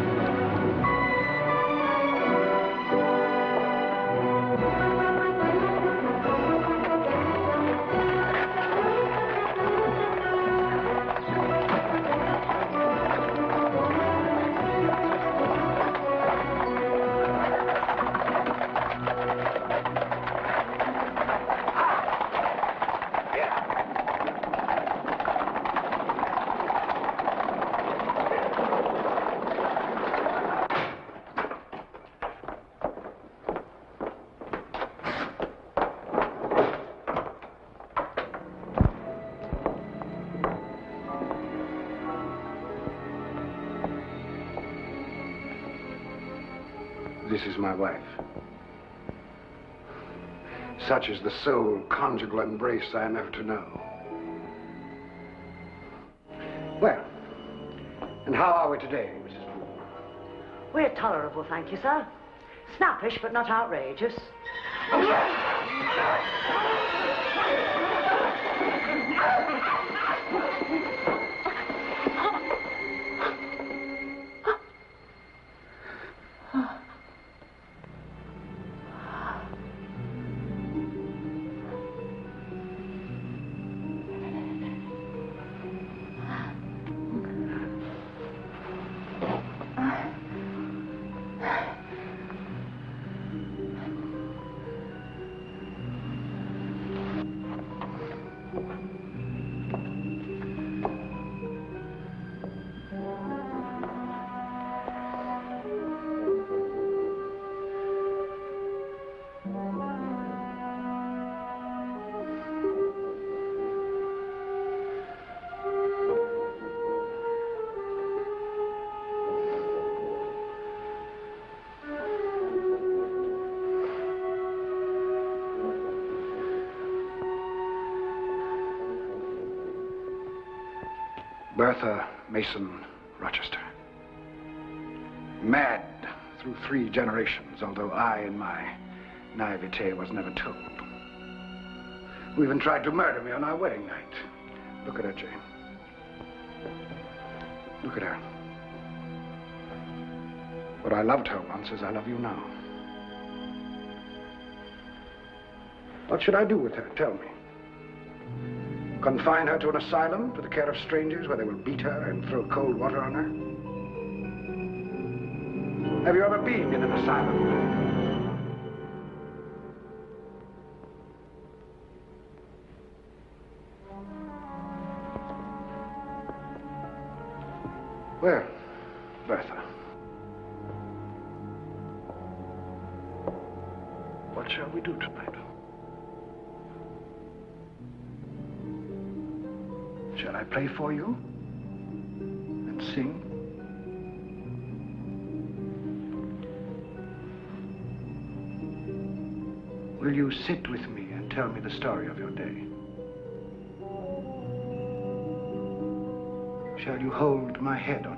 Such is the sole conjugal embrace I am ever to know. Well, and how are we today, Mrs. Poole? We're tolerable, thank you, sir. Snappish, but not outrageous. Bertha Mason Rochester. Mad through three generations, although I, in my naivete, was never told. Who even tried to murder me on our wedding night. Look at her, Jane. Look at her. But I loved her once as I love you now. What should I do with her? Tell me. Confine her to an asylum, to the care of strangers, where they will beat her and throw cold water on her? Have you ever been in an asylum?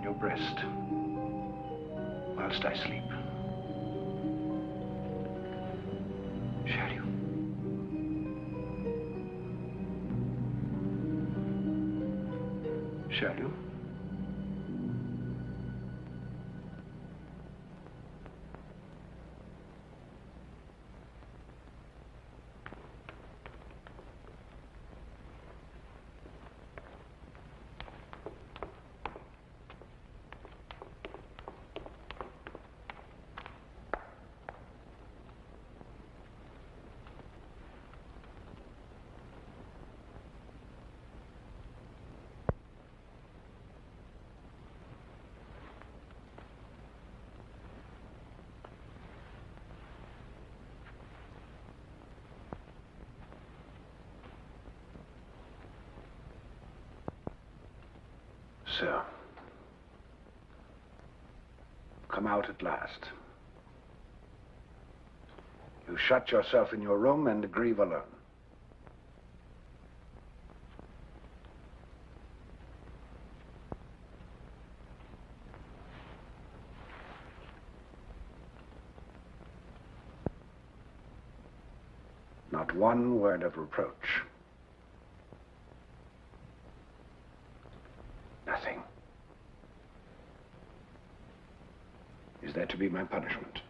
Your breast whilst I sleep? Shall you? Shall you? So, come out at last. You shut yourself in your room and grieve alone. Not one word of reproach. Nothing. Is that to be my punishment?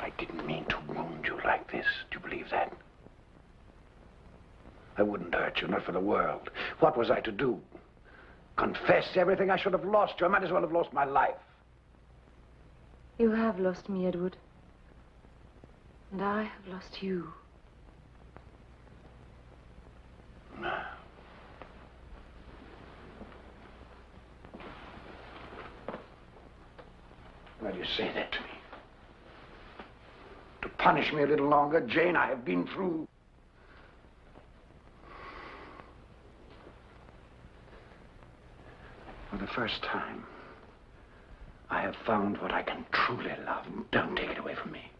I didn't mean to wound you like this. Do you believe that? I wouldn't hurt you, not for the world. What was I to do? Confess everything I should have lost you. I might as well have lost my life. You have lost me, Edward. And I have lost you. Why do you say that to me? To punish me a little longer, Jane, I have been through. For the first time, I have found what I can truly love. Don't take it away from me.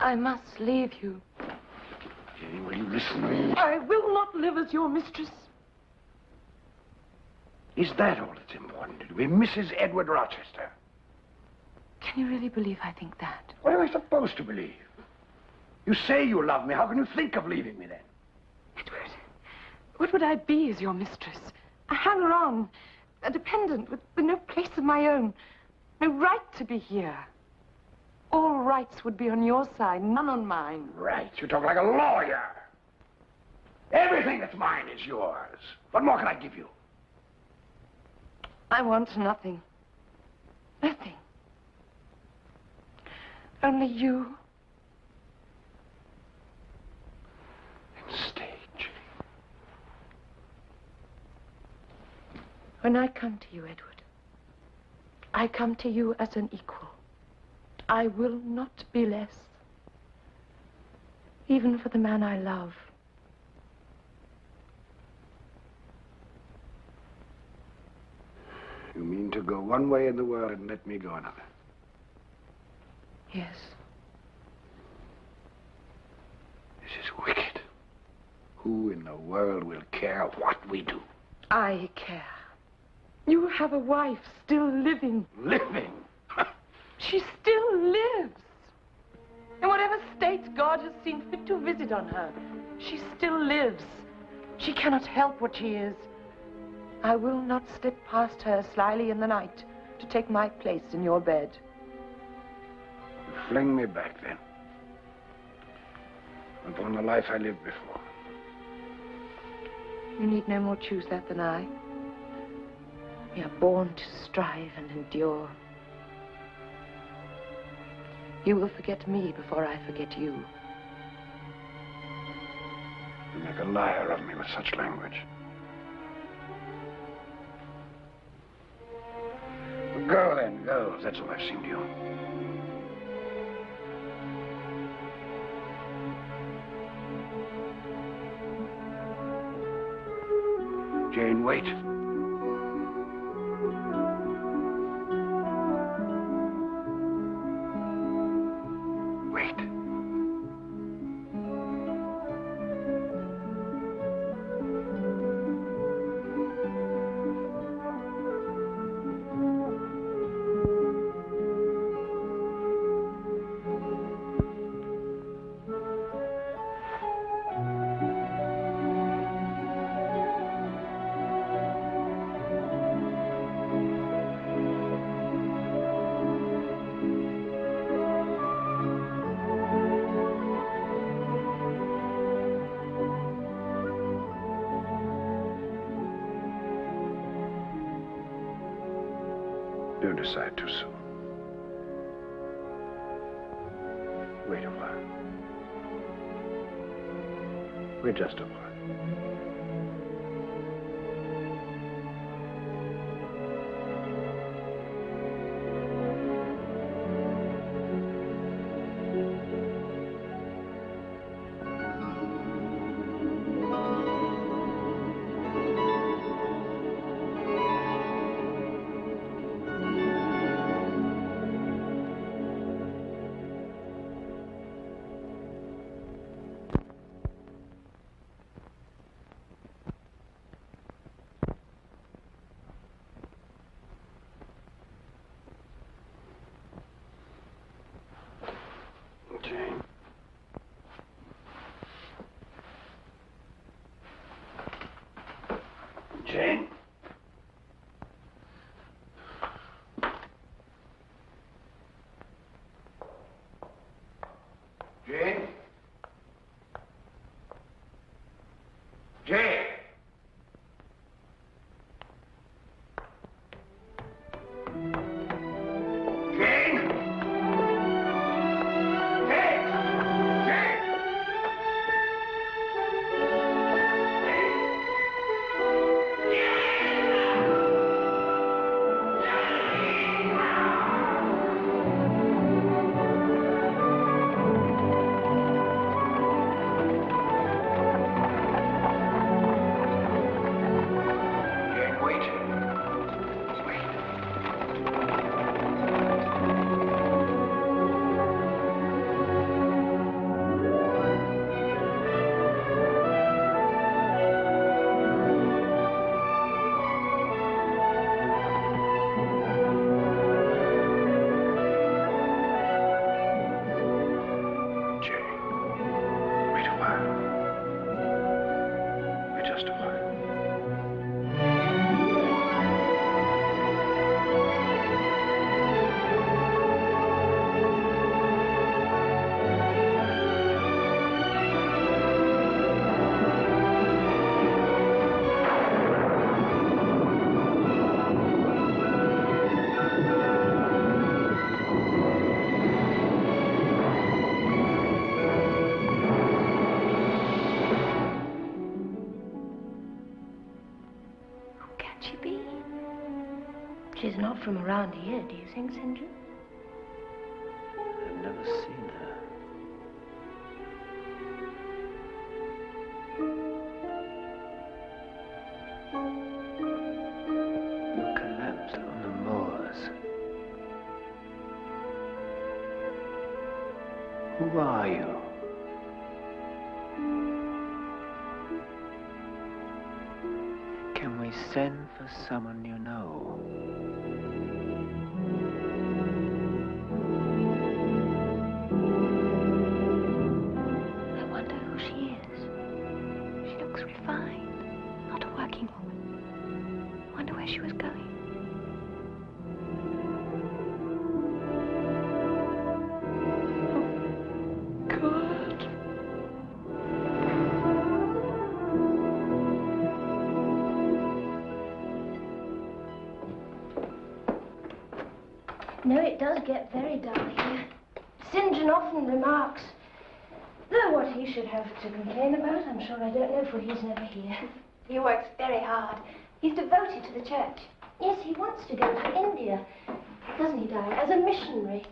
I must leave you. Jane, will you listen to me? I will not live as your mistress. Is that all that's important to you? Be Mrs. Edward Rochester? Can you really believe I think that? What am I supposed to believe? You say you love me. How can you think of leaving me then? Edward, what would I be as your mistress? A hanger-on, a dependent with, with no place of my own, no right to be here. All rights would be on your side, none on mine. Right. You talk like a lawyer. Everything that's mine is yours. What more can I give you? I want nothing. Nothing. Only you. Stay, Jane. When I come to you, Edward, I come to you as an equal. I will not be less. Even for the man I love. You mean to go one way in the world and let me go another? Yes. This is wicked. Who in the world will care what we do? I care. You have a wife still living. Living? She still lives. In whatever state God has seen fit to visit on her, she still lives. She cannot help what she is. I will not slip past her slyly in the night to take my place in your bed. Fling me back then. Upon the life I lived before. You need no more choose that than I. We are born to strive and endure. You will forget me before I forget you. You make a liar of me with such language. Well, go then, go. That's all I've seen to you. Wait. Wait from around here, do you think, St. John? No, it does get very dull here. St. John often remarks, though what he should have to complain about, I'm sure I don't know, for he's never here. He works very hard. He's devoted to the church. Yes, he wants to go to India, doesn't he, Di, as a missionary.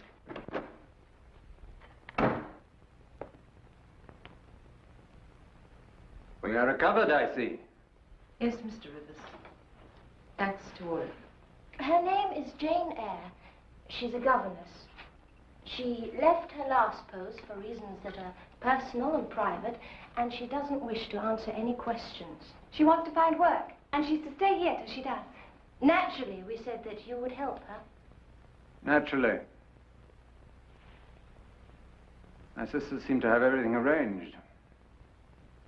We are recovered, I see. Yes, Mr. Rivers. Thanks to all of you. Her name is Jane Eyre. She's a governess. She left her last post for reasons that are personal and private, and she doesn't wish to answer any questions. She wants to find work, and she's to stay here till she does. Naturally, we said that you would help her. Naturally. My sisters seem to have everything arranged.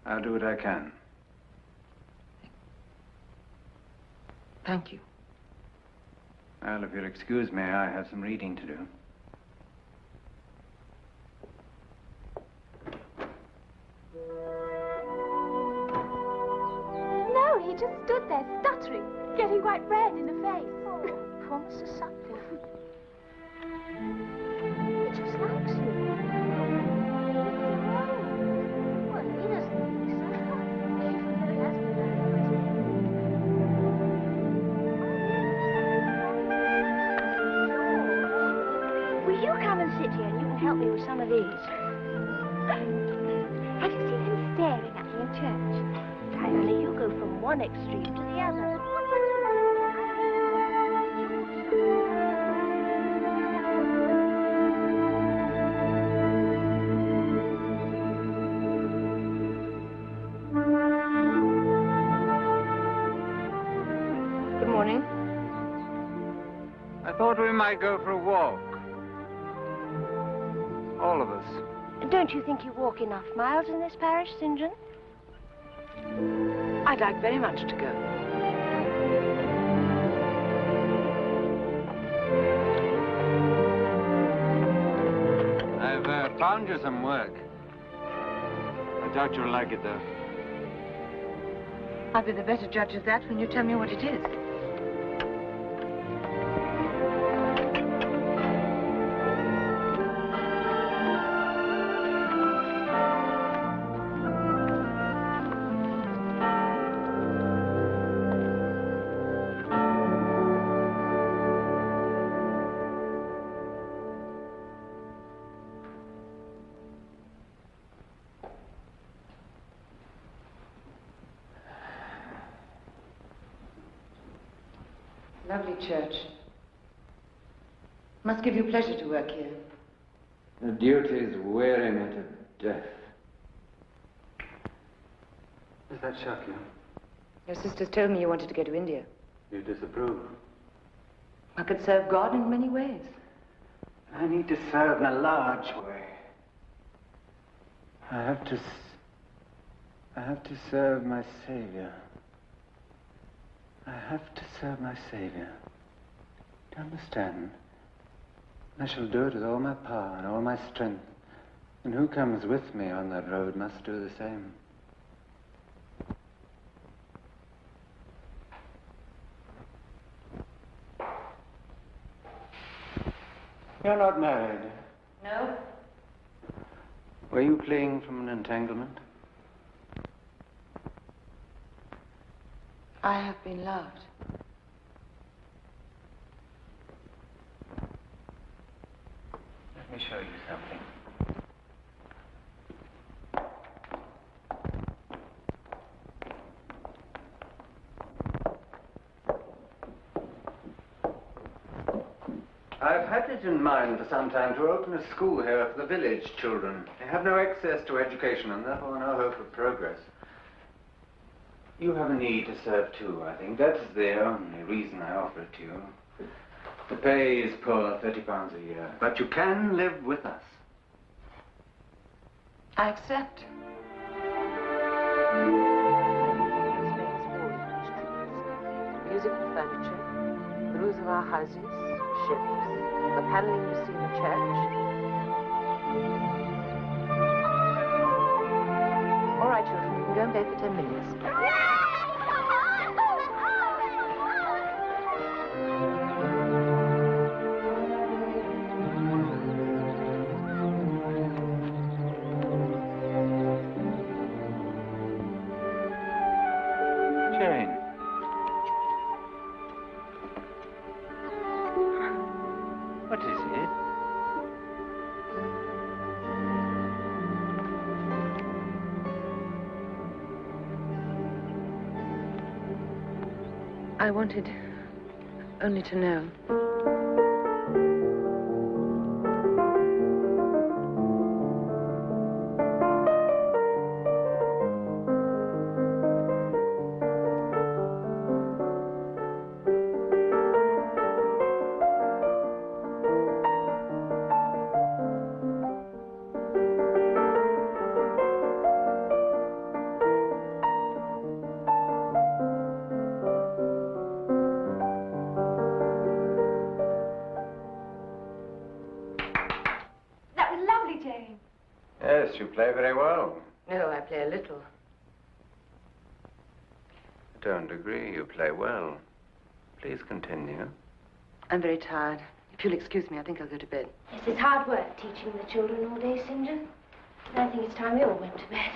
I'll do what I can. Thank you. Well, if you'll excuse me, I have some reading to do. No, he just stood there stuttering, getting quite red in the face. Oh, poor Mr. Sutcliffe. One extreme to the other. Good morning. I thought we might go for a walk. All of us. Don't you think you walk enough miles in this parish, St. John? I'd like very much to go. I've uh, found you some work. I doubt you'll like it, though. I'll be the better judge of that when you tell me what it is. Lovely church. Must give you pleasure to work here. The duties weary me to death. Does that shock you? Your sisters told me you wanted to go to India. You disapprove? I could serve God in many ways. I need to serve in a large way. I have to. s- I have to serve my Savior. I have to serve my Savior. Do you understand? I shall do it with all my power and all my strength. And who comes with me on that road must do the same. You're not married. No? Were you fleeing from an entanglement? I have been loved. Let me show you something. I've had it in mind for some time to open a school here for the village children. They have no access to education and therefore no hope of progress. You have a need to serve too, I think. That's the only reason I offer it to you. The pay is poor, thirty pounds a year. But you can live with us. I accept. Music and furniture, the roofs of our houses, ships, the paneling you see in the church. All right, children, you can go and play for ten minutes. Wanted only to know. Tired. If you'll excuse me, I think I'll go to bed. Yes, it's hard work teaching the children all day, St. John. And I think it's time we all went to bed.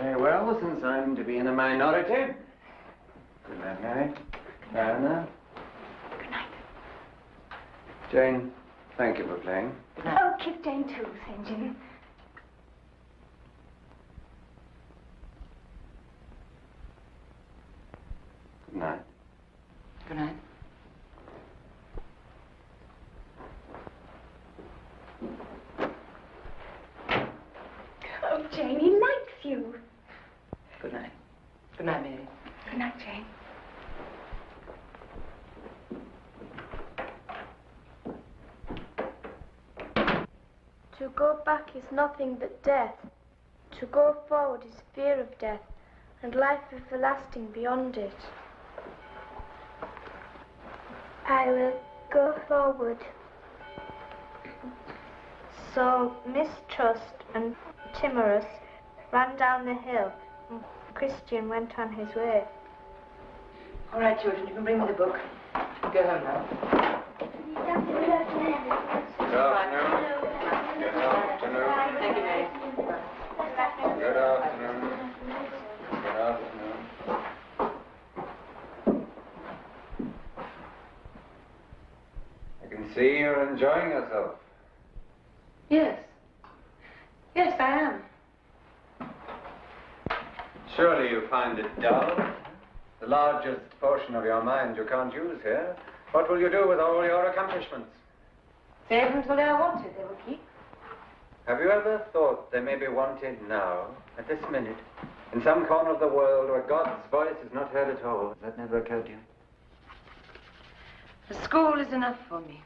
Very well, since I'm to be in a minority. Good night, Mary. Diana. Good night. Jane, thank you for playing. Oh, kiss Jane too, St. John. Good night. Good night. Oh, Jane, he likes you. Good night. Good night, Mary. Good night, Jane. To go back is nothing but death. To go forward is fear of death, and life everlasting beyond it. I will go forward. So Mistrust and Timorous ran down the hill, and Christian went on his way. All right, children, you can bring me the book. Go home now. Good afternoon. Good afternoon. See you're enjoying yourself. Yes. Yes, I am. Surely you find it dull. The largest portion of your mind you can't use here. What will you do with all your accomplishments? Save them till they are wanted. They will keep. Have you ever thought they may be wanted now, at this minute, in some corner of the world where God's voice is not heard at all? Has that never occurred to you? The school is enough for me.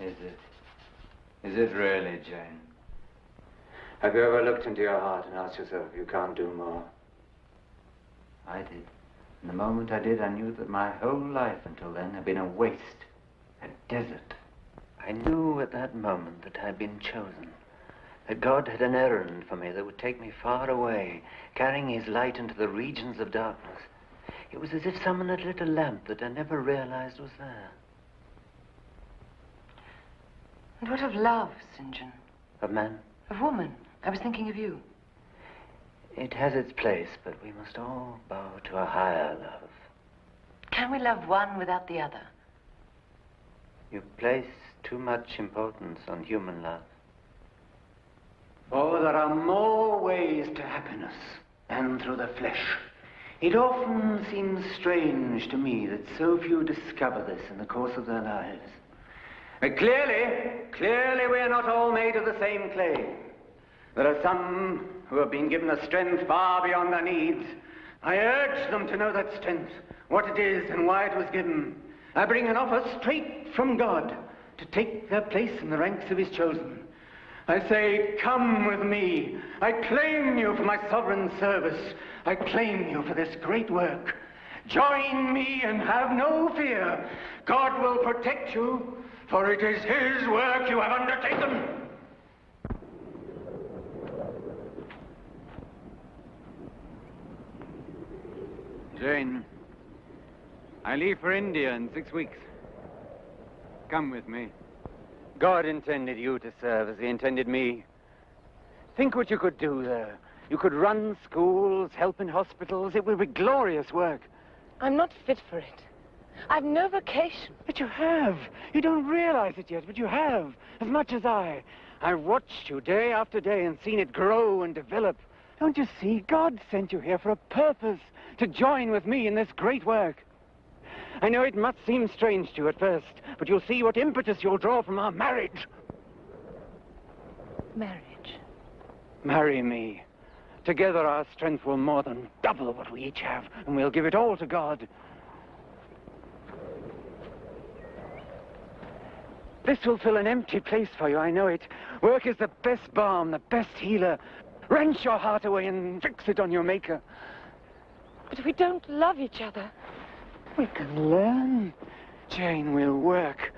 Is it? Is it really, Jane? Have you ever looked into your heart and asked yourself if you can't do more? I did. And the moment I did, I knew that my whole life until then had been a waste, a desert. I knew at that moment that I'd been chosen, that God had an errand for me that would take me far away, carrying his light into the regions of darkness. It was as if someone had lit a lamp that I never realized was there. And what of love, St. John? Of man, Of woman? I was thinking of you. it has its place, but we must all bow to a higher love. Can we love one without the other? You place too much importance on human love. Oh, there are more ways to happiness than through the flesh. It often seems strange to me that so few discover this in the course of their lives. But clearly, clearly we are not all made of the same clay. There are some who have been given a strength far beyond their needs. I urge them to know that strength, what it is and why it was given. I bring an offer straight from God to take their place in the ranks of his chosen. I say, come with me. I claim you for my sovereign service. I claim you for this great work. Join me and have no fear. God will protect you, for it is his work you have undertaken. Jane, I leave for India in six weeks. Come with me. God intended you to serve as he intended me. Think what you could do there. You could run schools, help in hospitals. It will be glorious work. I'm not fit for it. I've no vocation. But you have. You don't realize it yet, but you have. As much as I. I've watched you day after day and seen it grow and develop. Don't you see? God sent you here for a purpose, to join with me in this great work. I know it must seem strange to you at first, but you'll see what impetus you'll draw from our marriage. Marriage? Marry me. Together our strength will more than double what we each have, and we'll give it all to God. This will fill an empty place for you, I know it. Work is the best balm, the best healer. Wrench your heart away and fix it on your maker. But we don't love each other. We can learn. Jane, we'll work.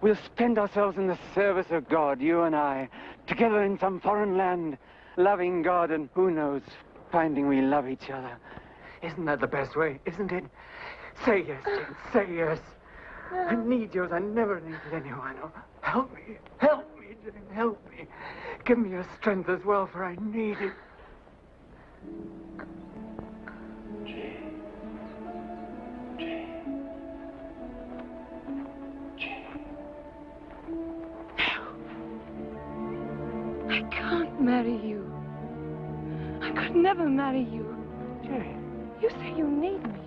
We'll spend ourselves in the service of God, you and I, together in some foreign land, loving God and, who knows, finding we love each other. Isn't that the best way, isn't it? Say yes, Jane, say yes. I need you as I never needed anyone. Oh, help me, help me, Jane, help me. Give me your strength as well, for I need it. Can't marry you. I could never marry you. You say you need me.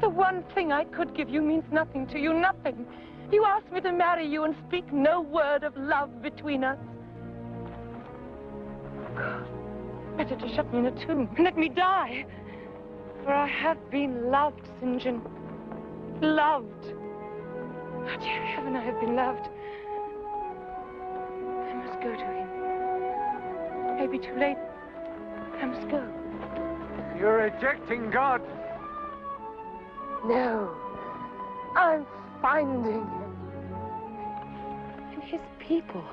The one thing I could give you means nothing to you, nothing. You ask me to marry you and speak no word of love between us. God, better to shut me in a tomb and let me die. For I have been loved, St. John. Loved. Oh, dear heaven, I have been loved. I must go to him. It may be too late. I must go. You're rejecting God. No. I'm finding him. And his people.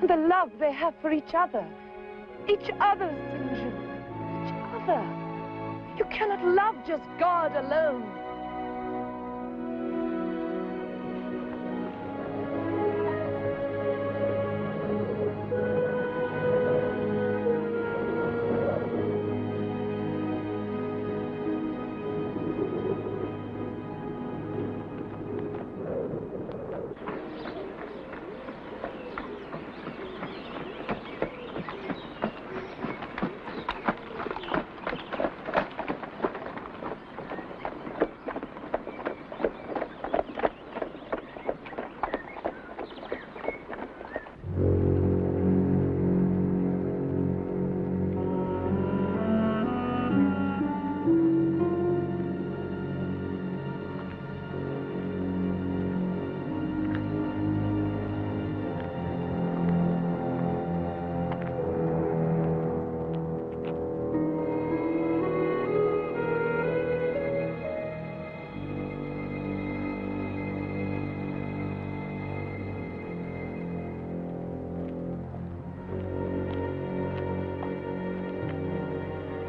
And the love they have for each other. Each other, St. Each other. You cannot love just God alone.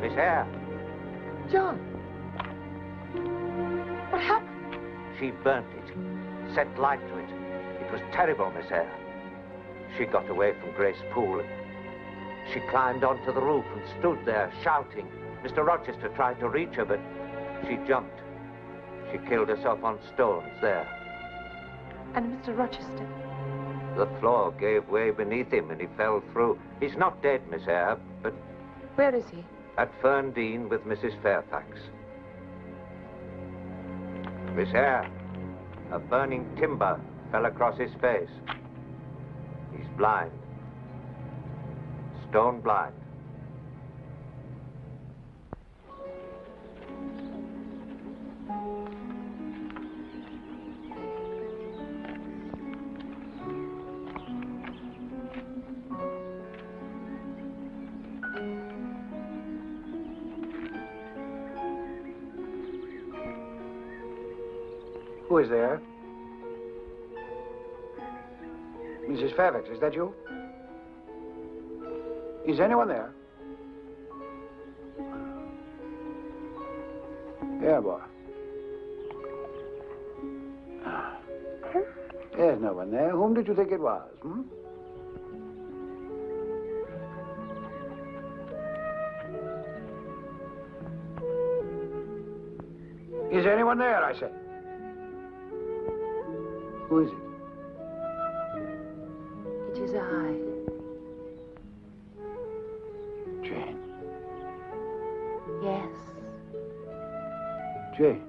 Miss Eyre, John. What happened? she burnt it, set light to it. It was terrible, Miss Eyre. She got away from Grace Poole. She climbed onto the roof and stood there shouting. Mr. Rochester tried to reach her, but she jumped. She killed herself on stones there. And Mr. Rochester? The floor gave way beneath him and he fell through. He's not dead, Miss Eyre, but Where is he? At Ferndean with Mrs. Fairfax. Miss Eyre, a burning timber fell across his face. He's blind. Stone blind. Is there? Mrs. Fairfax, is that you? Is anyone there? Yeah, boy. There's no one there. Whom did you think it was? Hmm? Is anyone there, I say? Who is it? It is I. Jane. Yes. Jane.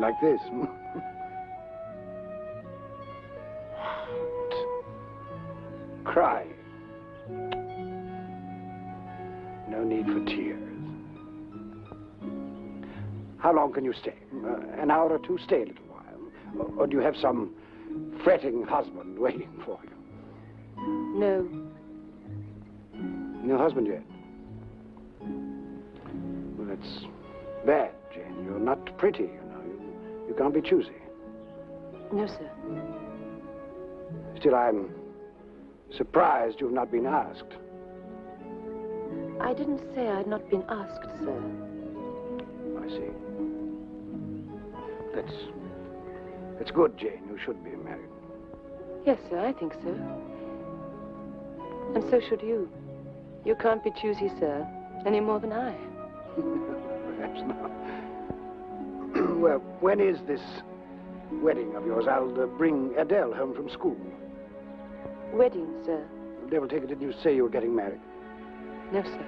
Like this. Crying. No need for tears. How long can you stay? Uh, an hour or two? Stay a little while. Or, or do you have some fretting husband waiting for you? No. No husband yet? Well, that's bad, Jane. You're not pretty, can't be choosy. No, sir. Still, I'm surprised you've not been asked. I didn't say I'd not been asked, sir. I see. That's... That's good, Jane. You should be married. Yes, sir, I think so. And so should you. You can't be choosy, sir, any more than I. Perhaps not. Well, when is this wedding of yours? I'll uh, bring Adele home from school. Wedding, sir? Devil take it, didn't you say you were getting married? No, sir.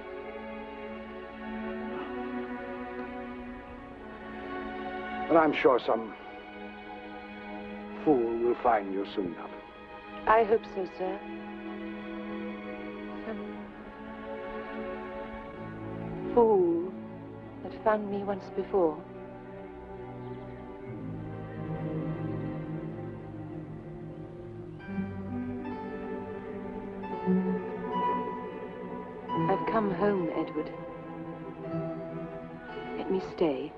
Well, I'm sure some fool will find you soon enough. I hope so, sir. Some fool that found me once before. Edward. Let me stay.